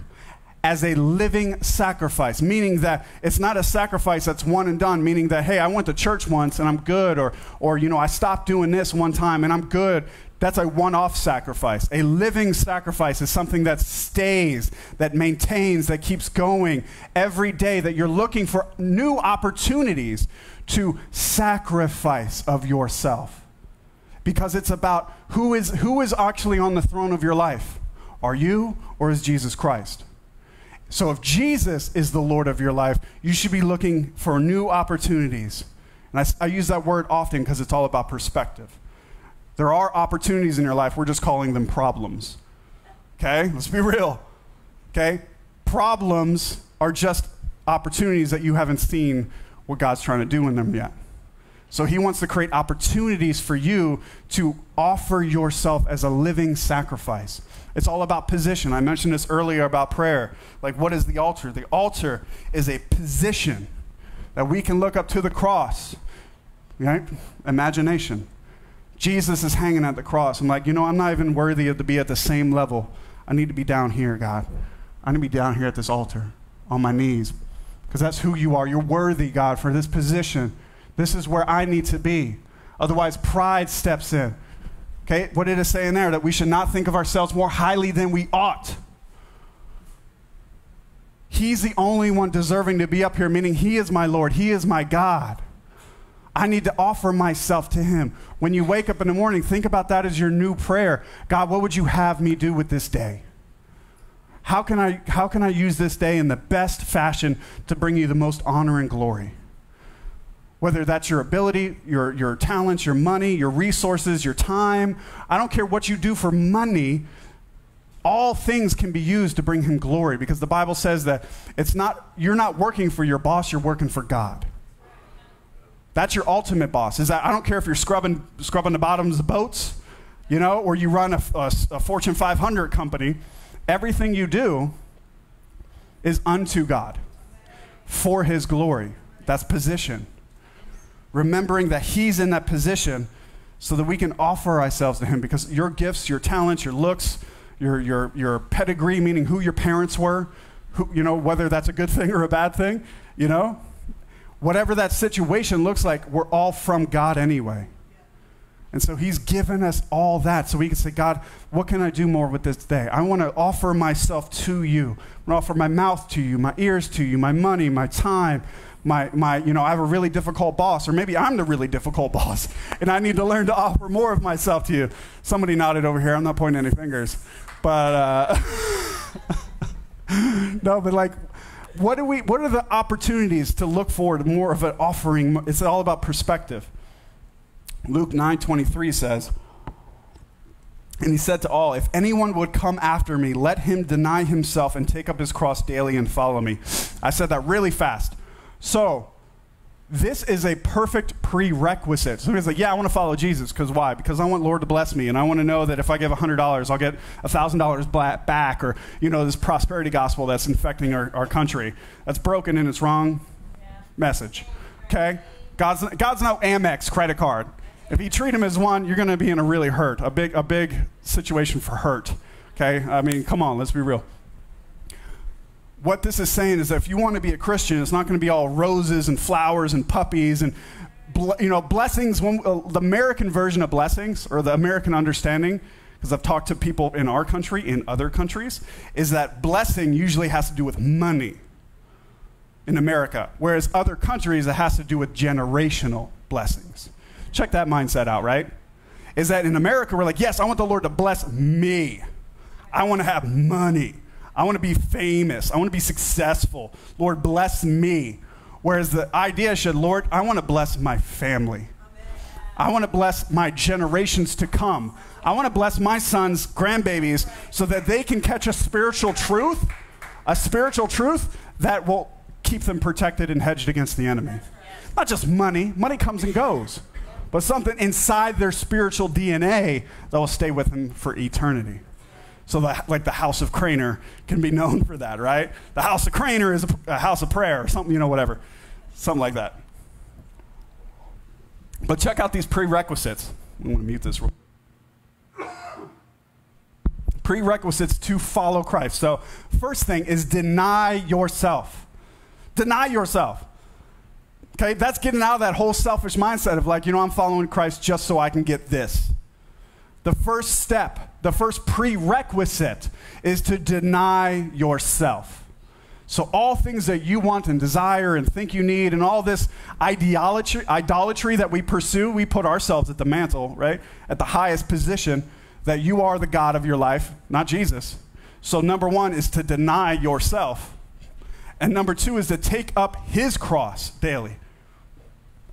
as a living sacrifice, meaning that it's not a sacrifice that's one and done, meaning that, hey, I went to church once and I'm good, or, or you know, I stopped doing this one time and I'm good. That's a one off sacrifice. A living sacrifice is something that stays, that maintains, that keeps going every day, that you're looking for new opportunities to sacrifice of yourself. Because it's about who is, who is actually on the throne of your life. Are you or is Jesus Christ? So if Jesus is the Lord of your life, you should be looking for new opportunities. And I, I use that word often because it's all about perspective. There are opportunities in your life, we're just calling them problems. Okay? Let's be real. Okay? Problems are just opportunities that you haven't seen what God's trying to do in them yet. So he wants to create opportunities for you to offer yourself as a living sacrifice. It's all about position. I mentioned this earlier about prayer. Like, what is the altar? The altar is a position that we can look up to the cross, right? Imagination. Jesus is hanging at the cross. I'm like, you know, I'm not even worthy of to be at the same level. I need to be down here, God. I need to be down here at this altar on my knees because that's who you are. You're worthy, God, for this position. This is where I need to be. Otherwise, pride steps in. Okay, what did it say in there? That we should not think of ourselves more highly than we ought. He's the only one deserving to be up here, meaning He is my Lord, He is my God. I need to offer myself to Him. When you wake up in the morning, think about that as your new prayer. God, what would you have me do with this day? How can I, how can I use this day in the best fashion to bring you the most honor and glory? Whether that's your ability, your, your talents, your money, your resources, your time. I don't care what you do for money. All things can be used to bring him glory because the Bible says that it's not, you're not working for your boss, you're working for God. That's your ultimate boss. Is that I don't care if you're scrubbing scrubbing the bottoms of boats, you know, or you run a, a- a Fortune 500 company. Everything you do is unto God for His glory. That's position. Remembering that He's in that position so that we can offer ourselves to Him because your gifts, your talents, your looks, your, your, your pedigree, meaning who your parents were, who, you know, whether that's a good thing or a bad thing, you know, whatever that situation looks like, we're all from God anyway. And so he's given us all that so we can say, God, what can I do more with this day? I want to offer myself to you. I want to offer my mouth to you, my ears to you, my money, my time, my, my, you know, I have a really difficult boss, or maybe I'm the really difficult boss, and I need to learn to offer more of myself to you. Somebody nodded over here. I'm not pointing any fingers. But, uh, no, but like, what, do we, what are the opportunities to look forward more of an offering? It's all about perspective. Luke 9:23 says, and he said to all, If anyone would come after me, let him deny himself and take up his cross daily and follow me. I said that really fast. So, this is a perfect prerequisite. So he's like, Yeah, I want to follow Jesus. Because why? Because I want Lord to bless me. And I want to know that if I give $100, I'll get $1,000 back. Or, you know, this prosperity gospel that's infecting our, our country. That's broken and it's wrong message. Okay? God's, God's no Amex credit card. If you treat him as one, you're going to be in a really hurt, a big, a big situation for hurt. Okay? I mean, come on, let's be real. What this is saying is that if you want to be a Christian, it's not going to be all roses and flowers and puppies and you know blessings. Uh, the American version of blessings or the American understanding, because I've talked to people in our country, in other countries, is that blessing usually has to do with money in America, whereas other countries it has to do with generational blessings. Check that mindset out, right? Is that in America we're like, yes, I want the Lord to bless me. I want to have money. I want to be famous. I want to be successful. Lord, bless me. Whereas the idea should, Lord, I want to bless my family. I want to bless my generations to come. I want to bless my son's grandbabies so that they can catch a spiritual truth, a spiritual truth that will keep them protected and hedged against the enemy. Not just money, money comes and goes, but something inside their spiritual DNA that will stay with them for eternity. So, the, like the House of Krainer can be known for that, right? The House of Krainer is a, a house of prayer or something, you know, whatever. Something like that. But check out these prerequisites. I'm going to mute this. Prerequisites to follow Christ. So, first thing is deny yourself. Deny yourself. Okay, that's getting out of that whole selfish mindset of like, you know, I'm following Christ just so I can get this. The first step, the first prerequisite is to deny yourself. So, all things that you want and desire and think you need, and all this idolatry, idolatry that we pursue, we put ourselves at the mantle, right? At the highest position that you are the God of your life, not Jesus. So, number one is to deny yourself. And number two is to take up his cross daily.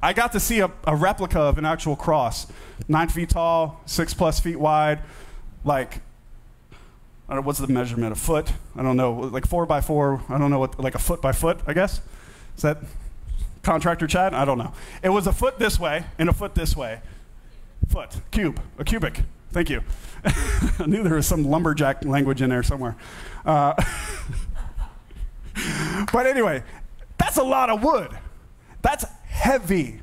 I got to see a, a replica of an actual cross, nine feet tall, six plus feet wide, like I don't what's the measurement, a foot? I don't know, like four by four. I don't know what, like a foot by foot, I guess. Is that contractor Chad? I don't know. It was a foot this way and a foot this way. Foot, cube, a cubic. Thank you. I knew there was some lumberjack language in there somewhere. Uh, but anyway, that's a lot of wood. That's heavy.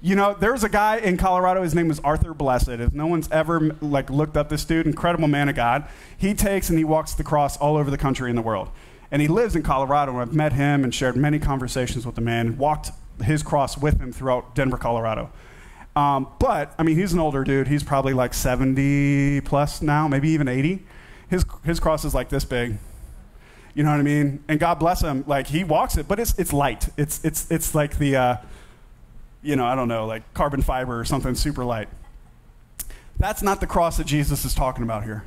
You know, there was a guy in Colorado. His name was Arthur Blessitt. If no one's ever like looked up this dude, incredible man of God. He takes and he walks the cross all over the country and the world. And he lives in Colorado. And I've met him and shared many conversations with the man. Walked his cross with him throughout Denver, Colorado. Um, but I mean, he's an older dude. He's probably like 70 plus now, maybe even 80. His his cross is like this big. You know what I mean? And God bless him. Like he walks it, but it's it's light. It's it's it's like the, uh, you know, I don't know, like carbon fiber or something super light. That's not the cross that Jesus is talking about here.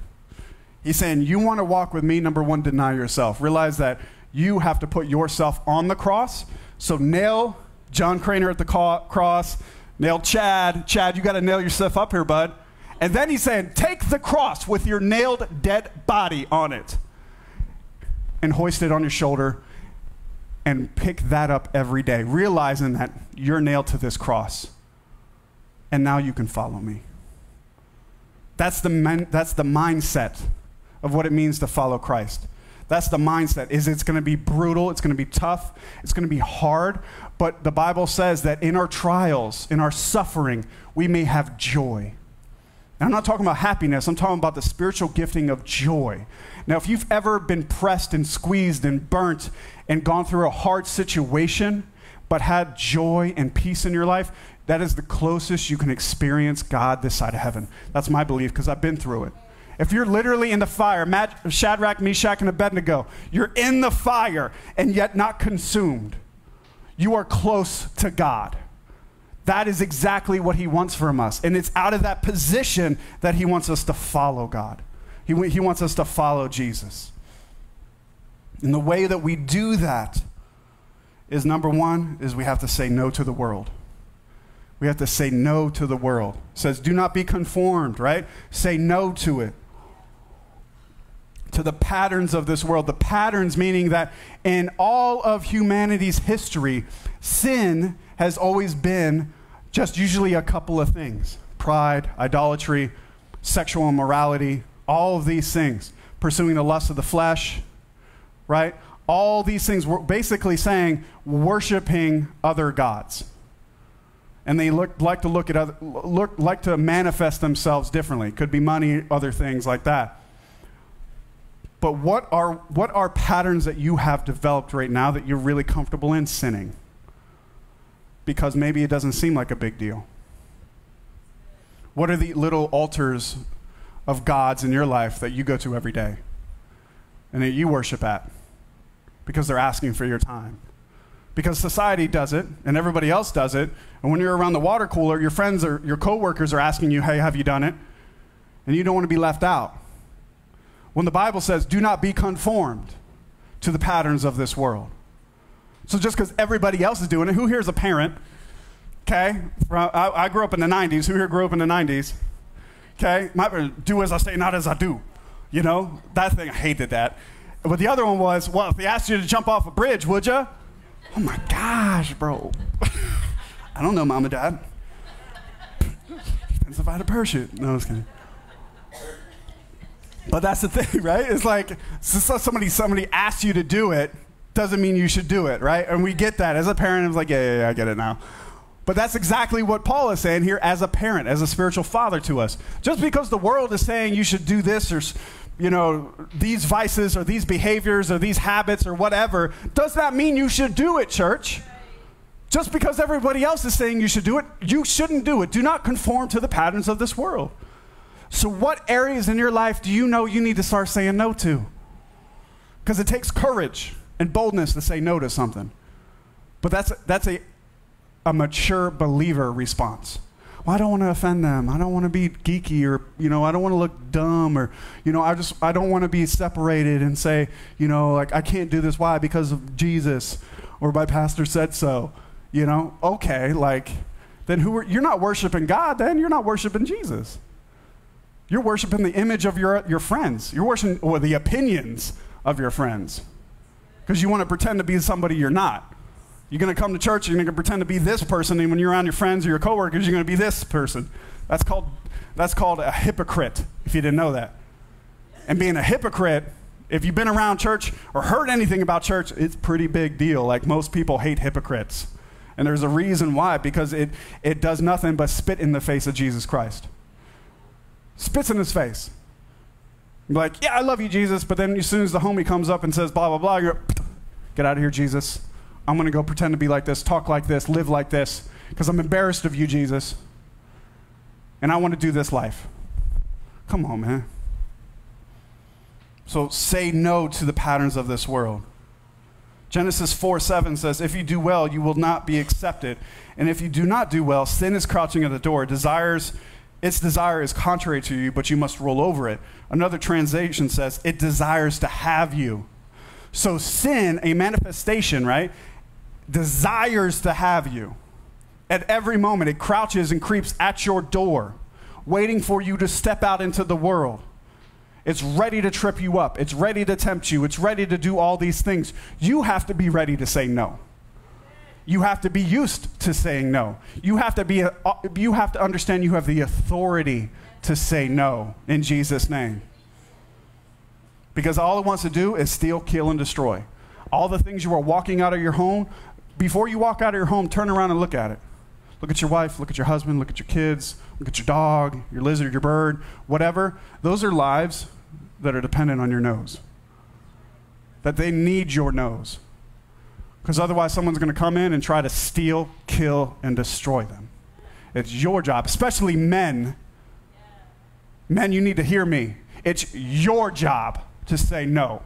He's saying you want to walk with me. Number one, deny yourself. Realize that you have to put yourself on the cross. So nail John Krainer at the cross. Nail Chad. Chad, you got to nail yourself up here, bud. And then he's saying, take the cross with your nailed dead body on it and hoist it on your shoulder and pick that up every day, realizing that you're nailed to this cross. And now you can follow me. That's the, men, that's the mindset of what it means to follow Christ. That's the mindset. Is it's going to be brutal, it's going to be tough, it's going to be hard, but the Bible says that in our trials, in our suffering, we may have joy. And I'm not talking about happiness, I'm talking about the spiritual gifting of joy. Now, if you've ever been pressed and squeezed and burnt and gone through a hard situation, but had joy and peace in your life, that is the closest you can experience God this side of heaven. That's my belief because I've been through it. If you're literally in the fire, Shadrach, Meshach, and Abednego, you're in the fire and yet not consumed. You are close to God. That is exactly what he wants from us. And it's out of that position that he wants us to follow God. He, he wants us to follow Jesus. And the way that we do that is number one, is we have to say no to the world. We have to say no to the world. It says, do not be conformed, right? Say no to it. To the patterns of this world. The patterns meaning that in all of humanity's history, sin has always been just usually a couple of things pride, idolatry, sexual immorality, all of these things. Pursuing the lust of the flesh, right? All these things were basically saying worshiping other gods. And they look, like to look at other, look, like to manifest themselves differently. Could be money, other things like that. But what are, what are patterns that you have developed right now that you're really comfortable in sinning? Because maybe it doesn't seem like a big deal. What are the little altars of gods in your life that you go to every day and that you worship at? Because they're asking for your time. Because society does it and everybody else does it. And when you're around the water cooler, your friends or your coworkers are asking you, hey, have you done it? And you don't want to be left out. When the Bible says, do not be conformed to the patterns of this world. So just because everybody else is doing it, who here is a parent? Okay? I, grew up in the 90s. Who here grew up in the 90s? Okay? My, do as I say, not as I do. You know? That thing, I hated that. But the other one was, well, if they asked you to jump off a bridge, would you? Oh my gosh, bro. I don't know, mom and dad. Depends if I had a parachute. No, I was kidding. But that's the thing, right? It's like so somebody somebody asks you to do it doesn't mean you should do it, right? And we get that as a parent. I'm like, yeah, yeah, yeah, I get it now. But that's exactly what Paul is saying here as a parent, as a spiritual father to us. Just because the world is saying you should do this or you know, these vices or these behaviors or these habits or whatever, does that mean you should do it, church? Just because everybody else is saying you should do it, you shouldn't do it. Do not conform to the patterns of this world. So, what areas in your life do you know you need to start saying no to? Because it takes courage and boldness to say no to something. But that's, that's a, a mature believer response. Well, I don't want to offend them. I don't want to be geeky or, you know, I don't want to look dumb or, you know, I just, I don't want to be separated and say, you know, like, I can't do this. Why? Because of Jesus or my pastor said so. You know, okay, like, then who are, you're not worshiping God, then you're not worshiping Jesus. You're worshiping the image of your, your friends. You're worshiping or the opinions of your friends because you want to pretend to be somebody you're not. You're going to come to church you're going to pretend to be this person, and when you're around your friends or your coworkers, you're going to be this person. That's called, that's called a hypocrite, if you didn't know that. And being a hypocrite, if you've been around church or heard anything about church, it's pretty big deal. Like most people hate hypocrites. And there's a reason why, because it, it does nothing but spit in the face of Jesus Christ. Spits in his face. Like, yeah, I love you, Jesus. But then as soon as the homie comes up and says blah, blah, blah, you go, get out of here, Jesus. I'm going to go pretend to be like this, talk like this, live like this, because I'm embarrassed of you, Jesus. And I want to do this life. Come on, man. So say no to the patterns of this world. Genesis 4 7 says, If you do well, you will not be accepted. And if you do not do well, sin is crouching at the door. Desires, its desire is contrary to you, but you must roll over it. Another translation says, It desires to have you. So sin, a manifestation, right, desires to have you. At every moment, it crouches and creeps at your door, waiting for you to step out into the world. It's ready to trip you up. It's ready to tempt you. It's ready to do all these things. You have to be ready to say no. You have to be used to saying no. You have to be uh, you have to understand you have the authority to say no in Jesus name. Because all it wants to do is steal, kill and destroy. All the things you are walking out of your home, before you walk out of your home, turn around and look at it. Look at your wife, look at your husband, look at your kids, look at your dog, your lizard, your bird, whatever. Those are lives that are dependent on your nose. That they need your nose. Because otherwise, someone's going to come in and try to steal, kill, and destroy them. It's your job, especially men. Men, you need to hear me. It's your job to say no.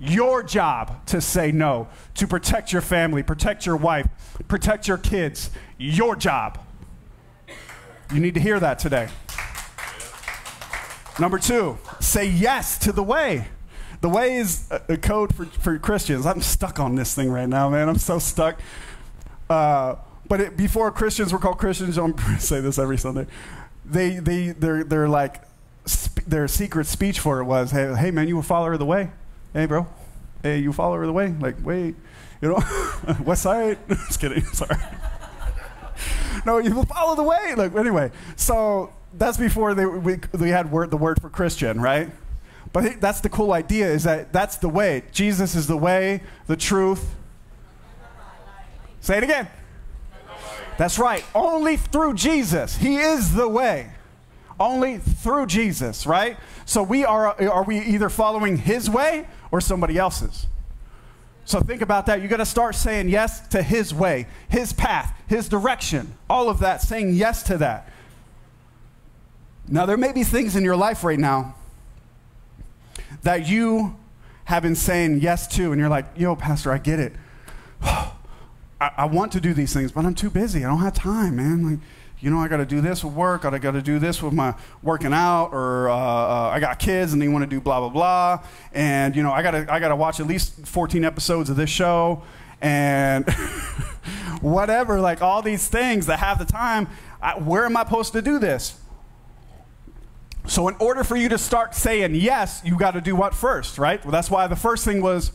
Your job to say no, to protect your family, protect your wife, protect your kids. Your job. You need to hear that today. Number two, say yes to the way. The way is a, a code for, for Christians. I'm stuck on this thing right now, man. I'm so stuck. Uh, but it, before Christians were called Christians, I'm say this every Sunday. They, they, they're, they're like, their secret speech for it was, hey, hey, man, you a follower of the way? Hey, bro. Hey, you follower of the way? Like, wait, you know, West Side? Just kidding. Sorry. no, you follow the way. Like, anyway, so that's before they, we, we had word, the word for Christian, right? But that's the cool idea is that that's the way. Jesus is the way, the truth. Say it again. That's right. Only through Jesus. He is the way. Only through Jesus, right? So we are are we either following his way or somebody else's? So think about that. You got to start saying yes to his way, his path, his direction, all of that, saying yes to that. Now, there may be things in your life right now that you have been saying yes to, and you're like, yo, Pastor, I get it. I, I want to do these things, but I'm too busy. I don't have time, man. Like, you know, I got to do this with work, or I got to do this with my working out, or uh, uh, I got kids and they want to do blah blah blah, and you know, I got to I got to watch at least 14 episodes of this show, and whatever, like all these things that have the time. I, where am I supposed to do this? So, in order for you to start saying yes, you got to do what first, right? Well, that's why the first thing was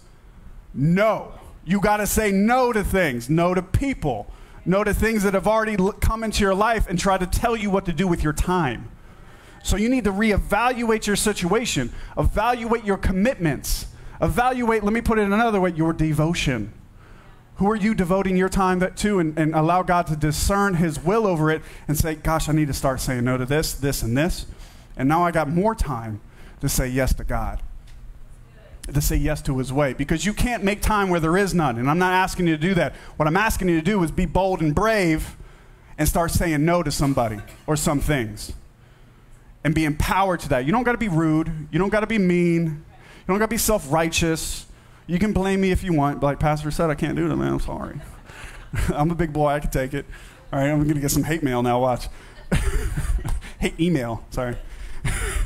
no. You got to say no to things, no to people, no to things that have already come into your life and try to tell you what to do with your time. So, you need to reevaluate your situation, evaluate your commitments, evaluate, let me put it another way, your devotion. Who are you devoting your time to and, and allow God to discern His will over it and say, gosh, I need to start saying no to this, this, and this. And now I got more time to say yes to God, to say yes to His way. Because you can't make time where there is none. And I'm not asking you to do that. What I'm asking you to do is be bold and brave and start saying no to somebody or some things and be empowered to that. You don't got to be rude, you don't got to be mean, you don't got to be self righteous. You can blame me if you want. But like Pastor said, I can't do it, man. I'm sorry. I'm a big boy. I can take it. All right, I'm going to get some hate mail now. Watch. hate email. Sorry.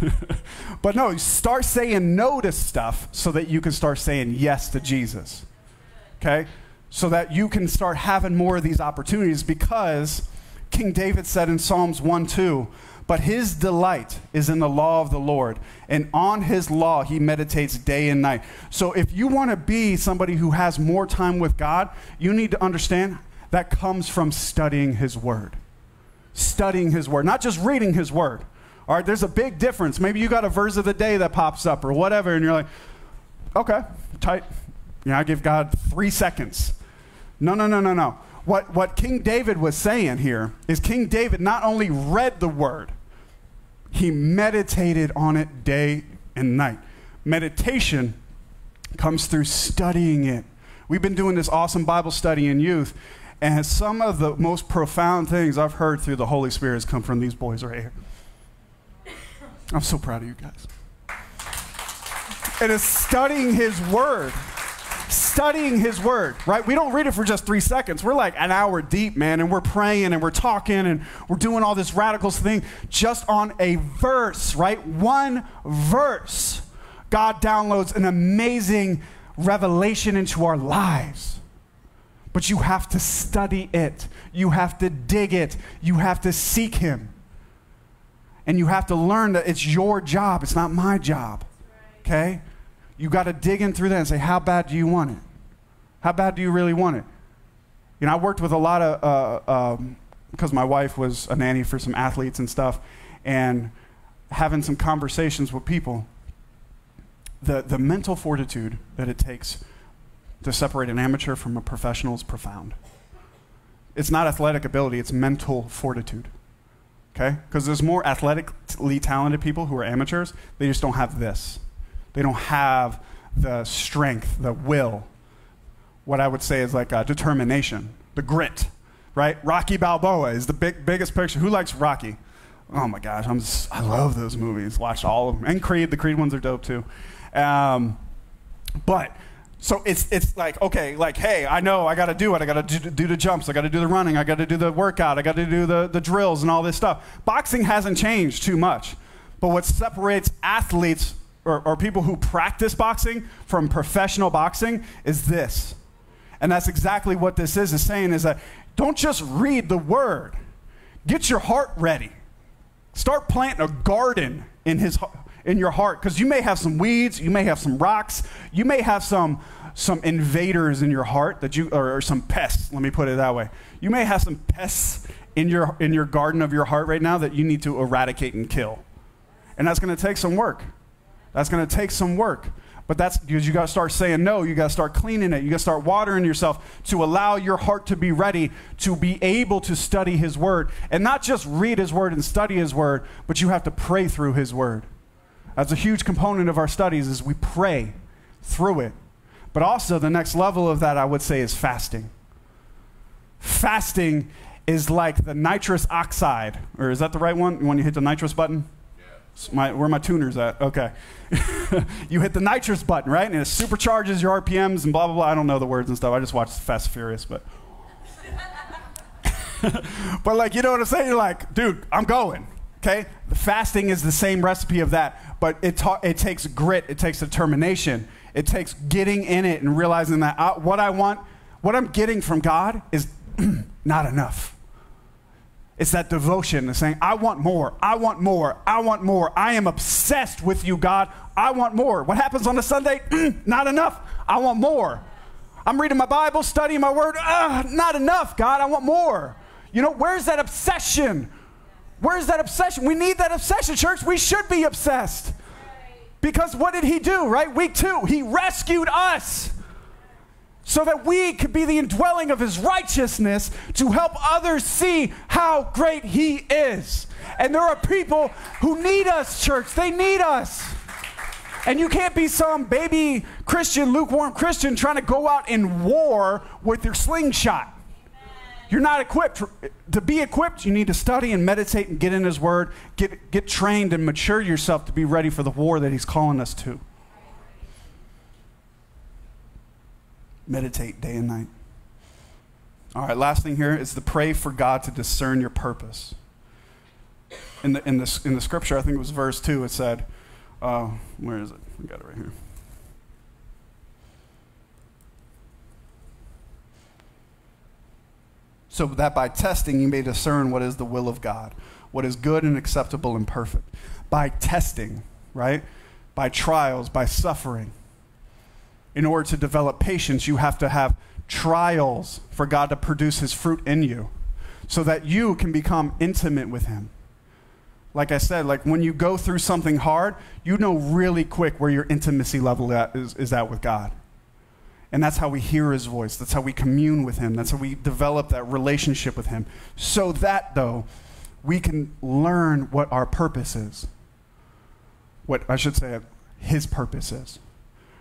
but no, start saying no to stuff so that you can start saying yes to Jesus. Okay? So that you can start having more of these opportunities because King David said in Psalms 1 2, but his delight is in the law of the Lord, and on his law he meditates day and night. So if you want to be somebody who has more time with God, you need to understand that comes from studying his word. Studying his word, not just reading his word. All right, there's a big difference. Maybe you got a verse of the day that pops up or whatever, and you're like, okay, tight. You know, I give God three seconds. No, no, no, no, no. What, what King David was saying here is King David not only read the word, he meditated on it day and night. Meditation comes through studying it. We've been doing this awesome Bible study in youth, and some of the most profound things I've heard through the Holy Spirit has come from these boys right here. I'm so proud of you guys. It is studying His Word. Studying His Word, right? We don't read it for just three seconds. We're like an hour deep, man, and we're praying and we're talking and we're doing all this radical thing just on a verse, right? One verse. God downloads an amazing revelation into our lives. But you have to study it, you have to dig it, you have to seek Him. And you have to learn that it's your job, it's not my job. Okay? You got to dig in through that and say, how bad do you want it? How bad do you really want it? You know, I worked with a lot of, uh, um, because my wife was a nanny for some athletes and stuff, and having some conversations with people. The, the mental fortitude that it takes to separate an amateur from a professional is profound. It's not athletic ability, it's mental fortitude. Okay? Because there's more athletically talented people who are amateurs, they just don't have this. They don't have the strength, the will, what I would say is like a determination, the grit, right? Rocky Balboa is the big, biggest picture. Who likes Rocky? Oh my gosh, I'm just, I love those movies. Watched all of them. And Creed, the Creed ones are dope too. Um, but so it's it's like okay, like hey, I know I got to do it. I got to do, do the jumps. I got to do the running. I got to do the workout. I got to do the the drills and all this stuff. Boxing hasn't changed too much, but what separates athletes or, or people who practice boxing from professional boxing is this, and that's exactly what this is. Is saying is that don't just read the word, get your heart ready. Start planting a garden in his in your heart because you may have some weeds, you may have some rocks, you may have some some invaders in your heart that you or, or some pests. Let me put it that way. You may have some pests in your in your garden of your heart right now that you need to eradicate and kill, and that's going to take some work. That's going to take some work. But that's because you got to start saying no. You got to start cleaning it. You got to start watering yourself to allow your heart to be ready to be able to study His Word. And not just read His Word and study His Word, but you have to pray through His Word. That's a huge component of our studies is we pray through it. But also the next level of that I would say is fasting. Fasting is like the nitrous oxide, or is that the right one when you hit the nitrous button? My, where my tuners at? Okay. you hit the nitrous button, right? And it supercharges your RPMs and blah, blah, blah. I don't know the words and stuff. I just watched Fast Furious, but. but, like, you know what I'm saying? You're like, dude, I'm going. Okay? The fasting is the same recipe of that, but it, ta- it takes grit, it takes determination, it takes getting in it and realizing that I, what I want, what I'm getting from God is not enough. It's that devotion, of saying, I want more, I want more, I want more. I am obsessed with you, God. I want more. What happens on a Sunday? not enough. I want more. I'm reading my Bible, studying my word. Ah, not enough, God. I want more. You know, where's that obsession? Where's that obsession? We need that obsession, church. We should be obsessed. Because what did he do, right? Week two, he rescued us so that we could be the indwelling of his righteousness to help others see how great he is. And there are people who need us, church. They need us. And you can't be some baby Christian, lukewarm Christian trying to go out in war with your slingshot. You're not equipped. To be equipped, you need to study and meditate and get in His Word, get, get trained and mature yourself to be ready for the war that He's calling us to. Meditate day and night. All right, last thing here is to pray for God to discern your purpose. In the, in the, in the scripture, I think it was verse 2, it said, uh, where is it? We got it right here. So that by testing you may discern what is the will of God, what is good and acceptable and perfect. By testing, right? By trials, by suffering. In order to develop patience, you have to have trials for God to produce his fruit in you so that you can become intimate with him. Like I said, like when you go through something hard, you know really quick where your intimacy level is, is at with God. And that's how we hear his voice. That's how we commune with him. That's how we develop that relationship with him. So that, though, we can learn what our purpose is. What I should say, his purpose is.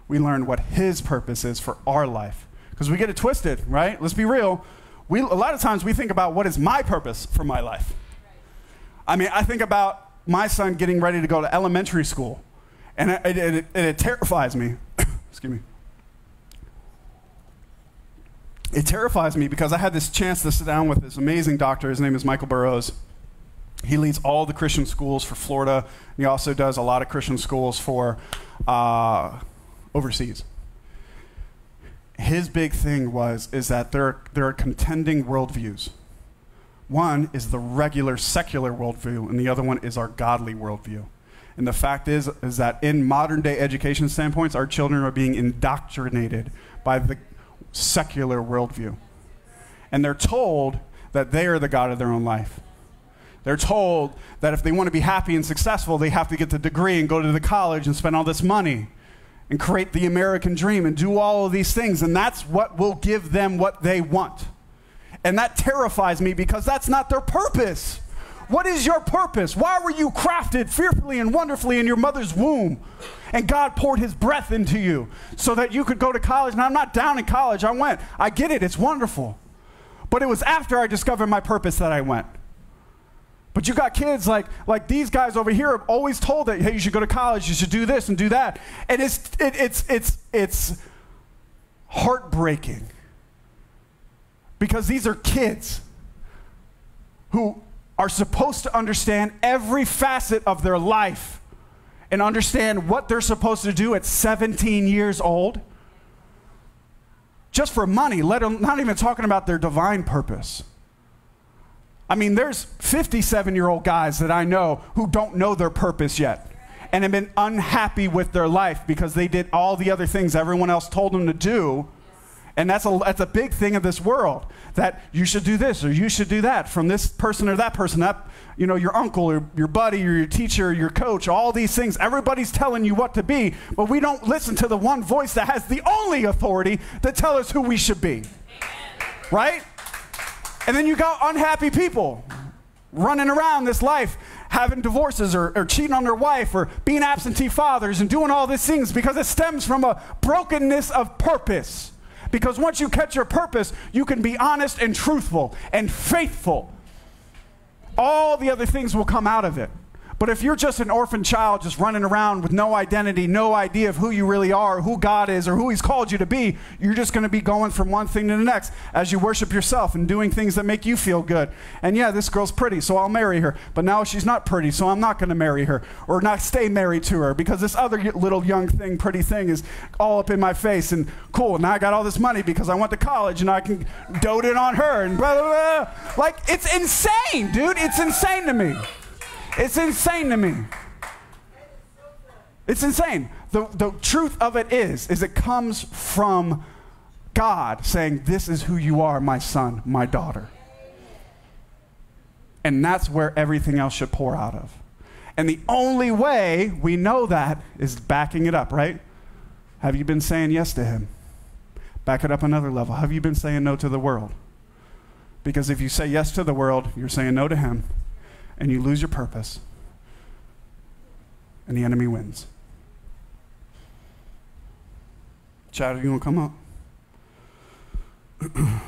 We learn what his purpose is for our life. Because we get it twisted, right? Let's be real. We, a lot of times we think about what is my purpose for my life. I mean, I think about my son getting ready to go to elementary school, and it, it, it, it terrifies me. Excuse me it terrifies me because I had this chance to sit down with this amazing doctor. His name is Michael Burrows. He leads all the Christian schools for Florida. He also does a lot of Christian schools for uh, overseas. His big thing was is that there there are contending worldviews, One is the regular secular worldview, and the other one is our godly worldview. And the fact is, is that in modern day education standpoints, our children are being indoctrinated by the secular worldview. And they're told that they are the God of their own life. They're told that if they want to be happy and successful, they have to get the degree and go to the college and spend all this money and create the American dream and do all of these things. And that's what will give them what they want. And that terrifies me because that's not their purpose. What is your purpose? Why were you crafted fearfully and wonderfully in your mother's womb? And God poured his breath into you so that you could go to college. Now, I'm not down in college. I went. I get it. It's wonderful. But it was after I discovered my purpose that I went. But you got kids like, like these guys over here are always told that, hey, you should go to college, you should do this and do that. And it's, it, it's, it's, it's heartbreaking because these are kids who are supposed to understand every facet of their life and understand what they're supposed to do at 17 years old just for money, let them, not even talking about their divine purpose. I mean, there's 57 year old guys that I know who don't know their purpose yet and have been unhappy with their life because they did all the other things everyone else told them to do. And that's a, that's a big thing of this world that you should do this or you should do that from this person or that person, that, you know, your uncle or your buddy or your teacher or your coach, all these things. Everybody's telling you what to be, but we don't listen to the one voice that has the only authority to tell us who we should be. Right? And then you got unhappy people running around this life having divorces or, or, cheating on their wife or being absentee fathers and doing all these things because it stems from a brokenness of purpose. Because once you catch your purpose, you can be honest and truthful and faithful. All the other things will come out of it. But if you're just an orphan child just running around with no identity, no idea of who you really are, who God is, or who He's called you to be, you're just going to be going from one thing to the next as you worship yourself and doing things that make you feel good. And yeah, this girl's pretty, so I'll marry her. But now she's not pretty, so I'm not going to marry her or not stay married to her because this other little young thing, pretty thing, is all up in my face. And cool, now I got all this money because I went to college and I can dote it on her and blah, blah, blah. Like, it's insane, dude. It's insane to me. It's insane to me. It's insane. The, the truth of it is, is it comes from God saying, This is who you are, my son, my daughter. And that's where everything else should pour out of. And the only way we know that is backing it up, right? Have you been saying yes to him? Back it up another level. Have you been saying no to the world? Because if you say yes to the world, you're saying no to him and you lose your purpose, and the enemy wins. Chad, are you going to come up?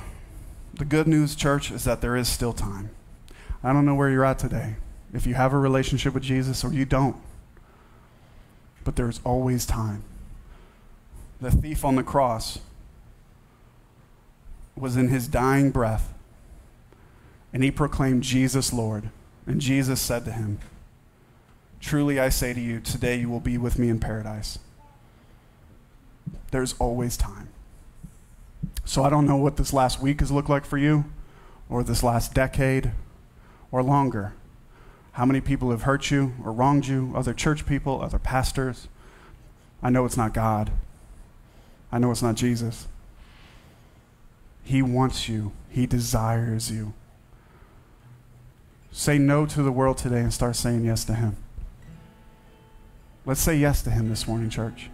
the good news, church, is that there is still time. I don't know where you're at today, if you have a relationship with Jesus or you don't, but there's always time. The thief on the cross was in his dying breath, and he proclaimed Jesus Lord. And Jesus said to him, Truly I say to you, today you will be with me in paradise. There's always time. So I don't know what this last week has looked like for you, or this last decade, or longer. How many people have hurt you or wronged you, other church people, other pastors. I know it's not God. I know it's not Jesus. He wants you, He desires you. Say no to the world today and start saying yes to Him. Let's say yes to Him this morning, church.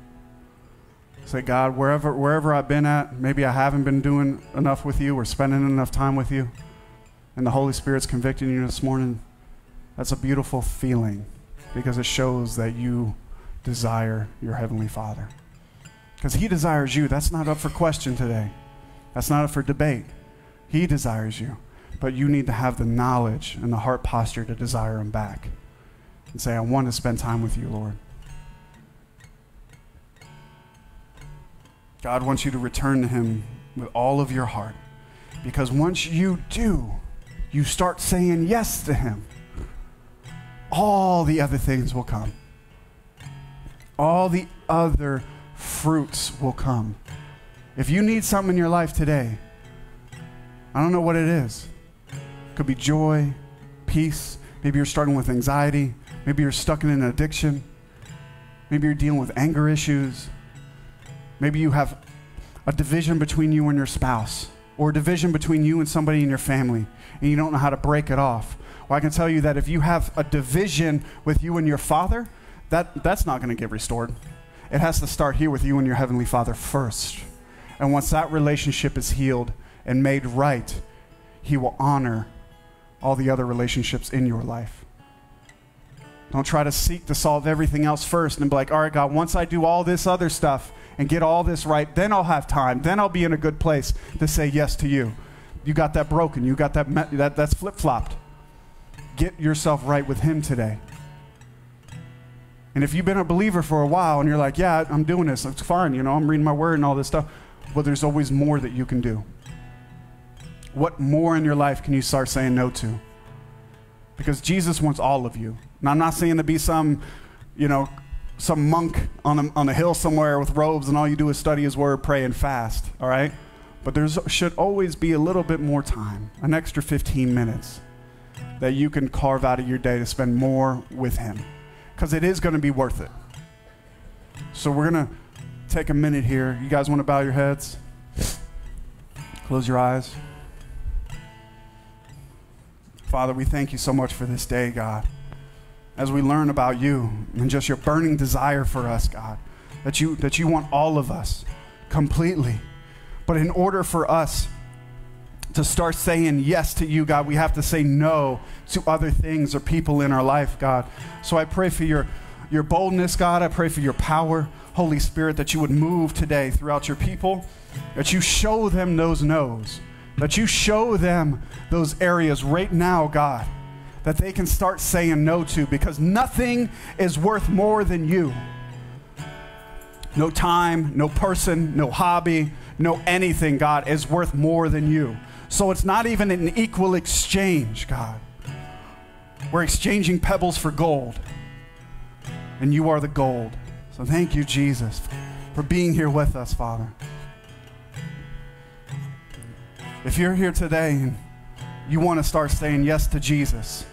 Say, God, wherever, wherever I've been at, maybe I haven't been doing enough with you or spending enough time with you, and the Holy Spirit's convicting you this morning. That's a beautiful feeling because it shows that you desire your Heavenly Father. Because He desires you. That's not up for question today, that's not up for debate. He desires you. But you need to have the knowledge and the heart posture to desire Him back and say, I want to spend time with you, Lord. God wants you to return to Him with all of your heart. Because once you do, you start saying yes to Him, all the other things will come. All the other fruits will come. If you need something in your life today, I don't know what it is. Could be joy, peace. Maybe you're struggling with anxiety. Maybe you're stuck in an addiction. Maybe you're dealing with anger issues. Maybe you have a division between you and your spouse, or a division between you and somebody in your family, and you don't know how to break it off. Well, I can tell you that if you have a division with you and your father, that, that's not going to get restored. It has to start here with you and your heavenly father first. And once that relationship is healed and made right, he will honor all the other relationships in your life. Don't try to seek to solve everything else first and be like, all right, God, once I do all this other stuff and get all this right, then I'll have time. Then I'll be in a good place to say yes to you. You got that broken. You got that, that that's flip flopped. Get yourself right with Him today. And if you've been a believer for a while and you're like, yeah, I'm doing this, it's fine, you know, I'm reading my word and all this stuff, well, there's always more that you can do. What more in your life can you start saying no to? Because Jesus wants all of you. And I'm not saying to be some, you know, some monk on a, on a hill somewhere with robes and all you do is study his word, pray, and fast, all right? But there should always be a little bit more time, an extra 15 minutes that you can carve out of your day to spend more with him. Because it is going to be worth it. So we're going to take a minute here. You guys want to bow your heads? Close your eyes. Father, we thank you so much for this day, God. As we learn about you and just your burning desire for us, God, that you, that you want all of us completely. But in order for us to start saying yes to you, God, we have to say no to other things or people in our life, God. So I pray for your, your boldness, God. I pray for your power, Holy Spirit, that you would move today throughout your people, that you show them those no's, that you show them those areas right now, God, that they can start saying no to because nothing is worth more than you. No time, no person, no hobby, no anything, God, is worth more than you. So it's not even an equal exchange, God. We're exchanging pebbles for gold, and you are the gold. So thank you, Jesus, for being here with us, Father. If you're here today and you want to start saying yes to Jesus,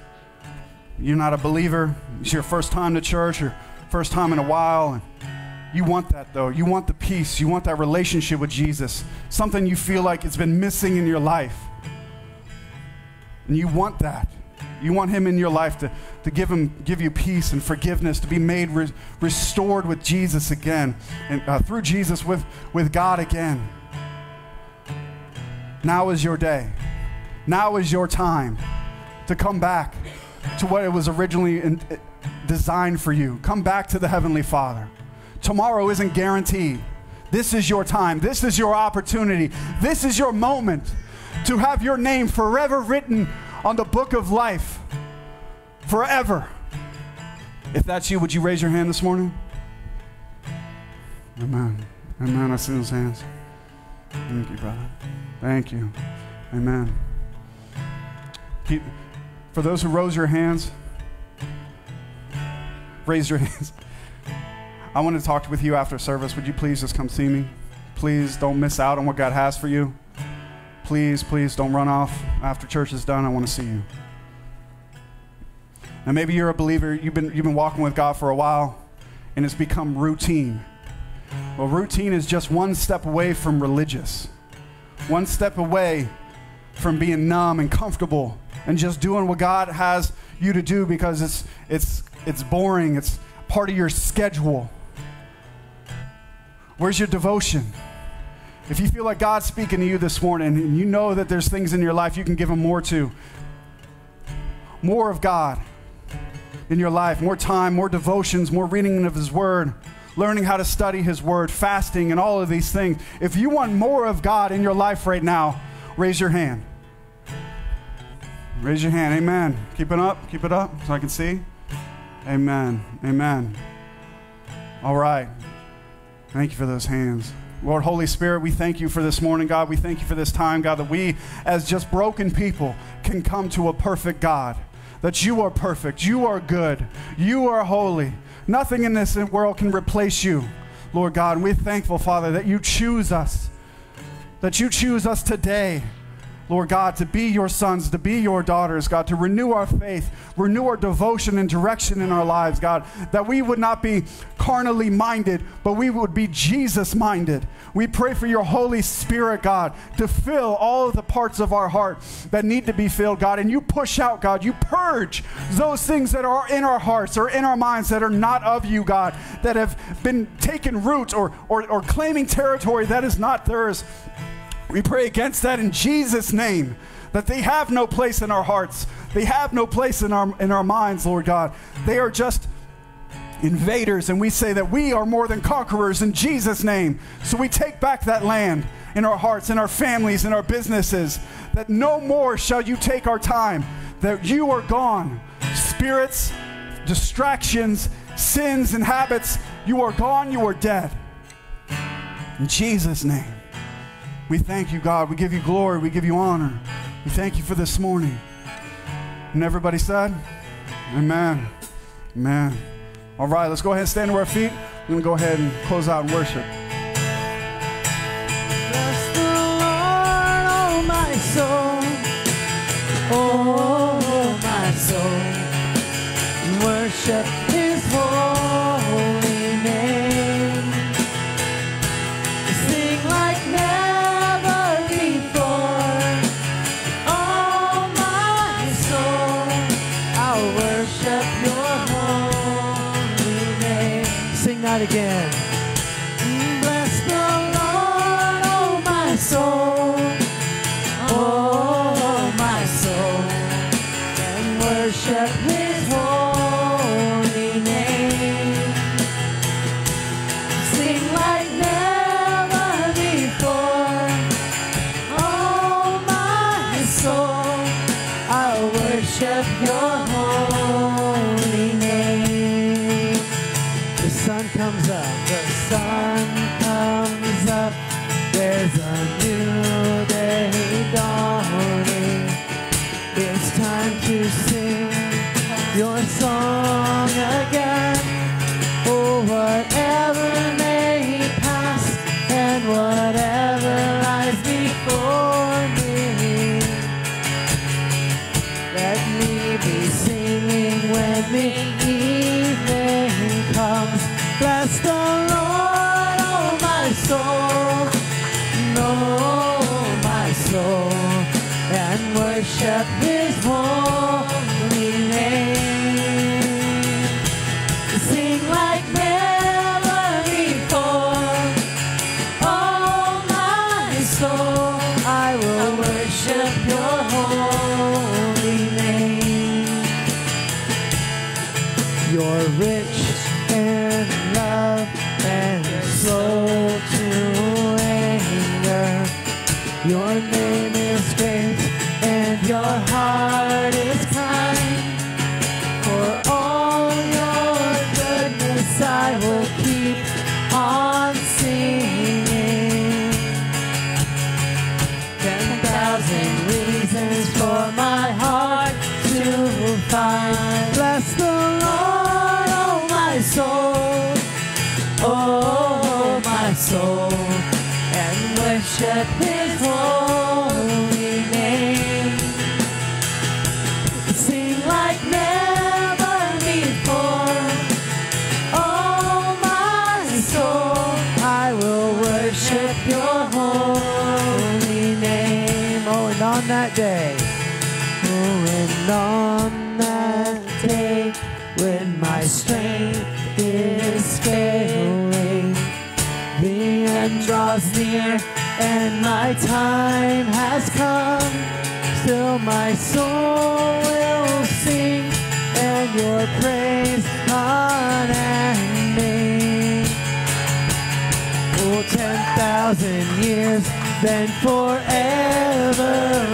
you're not a believer, it's your first time to church or first time in a while, and you want that though. You want the peace. You want that relationship with Jesus. Something you feel like it's been missing in your life. And you want that. You want him in your life to, to give him give you peace and forgiveness, to be made re- restored with Jesus again, and uh, through Jesus with, with God again. Now is your day. Now is your time to come back to what it was originally in, designed for you. Come back to the Heavenly Father. Tomorrow isn't guaranteed. This is your time. This is your opportunity. This is your moment to have your name forever written on the book of life. Forever. If that's you, would you raise your hand this morning? Amen. Amen. I see those hands. Thank you, brother. Thank you. Amen. Keep, for those who rose your hands, raise your hands. I want to talk with you after service. Would you please just come see me? Please don't miss out on what God has for you. Please, please don't run off after church is done. I want to see you. Now, maybe you're a believer, you've been, you've been walking with God for a while, and it's become routine. Well, routine is just one step away from religious, one step away from being numb and comfortable and just doing what God has you to do because it's, it's, it's boring, it's part of your schedule. Where's your devotion? If you feel like God's speaking to you this morning and you know that there's things in your life you can give Him more to, more of God in your life, more time, more devotions, more reading of His Word, learning how to study His Word, fasting, and all of these things. If you want more of God in your life right now, raise your hand. Raise your hand. Amen. Keep it up. Keep it up so I can see. Amen. Amen. All right. Thank you for those hands. Lord, Holy Spirit, we thank you for this morning, God. We thank you for this time, God, that we, as just broken people, can come to a perfect God. That you are perfect. You are good. You are holy. Nothing in this world can replace you, Lord God. And we're thankful, Father, that you choose us. That you choose us today Lord God, to be your sons, to be your daughters, God, to renew our faith, renew our devotion and direction in our lives, God, that we would not be carnally minded, but we would be Jesus minded. We pray for your Holy Spirit, God, to fill all of the parts of our heart that need to be filled, God. And you push out, God, you purge those things that are in our hearts or in our minds that are not of you, God, that have been taken root or, or, or claiming territory that is not theirs. We pray against that in Jesus' name, that they have no place in our hearts. They have no place in our, in our minds, Lord God. They are just invaders, and we say that we are more than conquerors in Jesus' name. So we take back that land in our hearts, in our families, in our businesses, that no more shall you take our time, that you are gone. Spirits, distractions, sins, and habits, you are gone, you are dead. In Jesus' name. We thank you, God. We give you glory. We give you honor. We thank you for this morning. And everybody said, Amen. Amen. All right, let's go ahead and stand to our feet. We're going to go ahead and close out and worship. My time has come. Still my soul will sing and your praise unending. Oh, ten thousand years, then forevermore.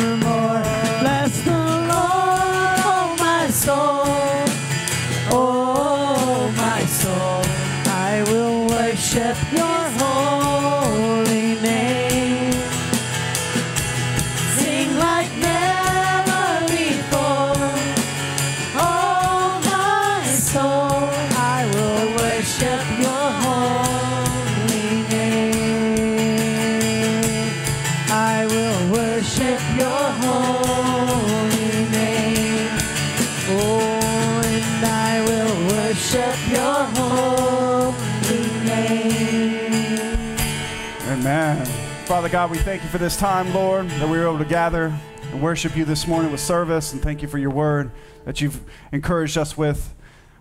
Father God, we thank you for this time, Lord, that we were able to gather and worship you this morning with service, and thank you for your word that you've encouraged us with.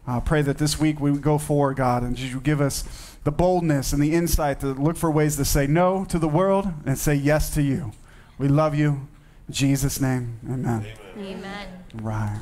Uh, pray that this week we would go forward, God, and you give us the boldness and the insight to look for ways to say no to the world and say yes to you. We love you. In Jesus' name, amen. Amen. Right.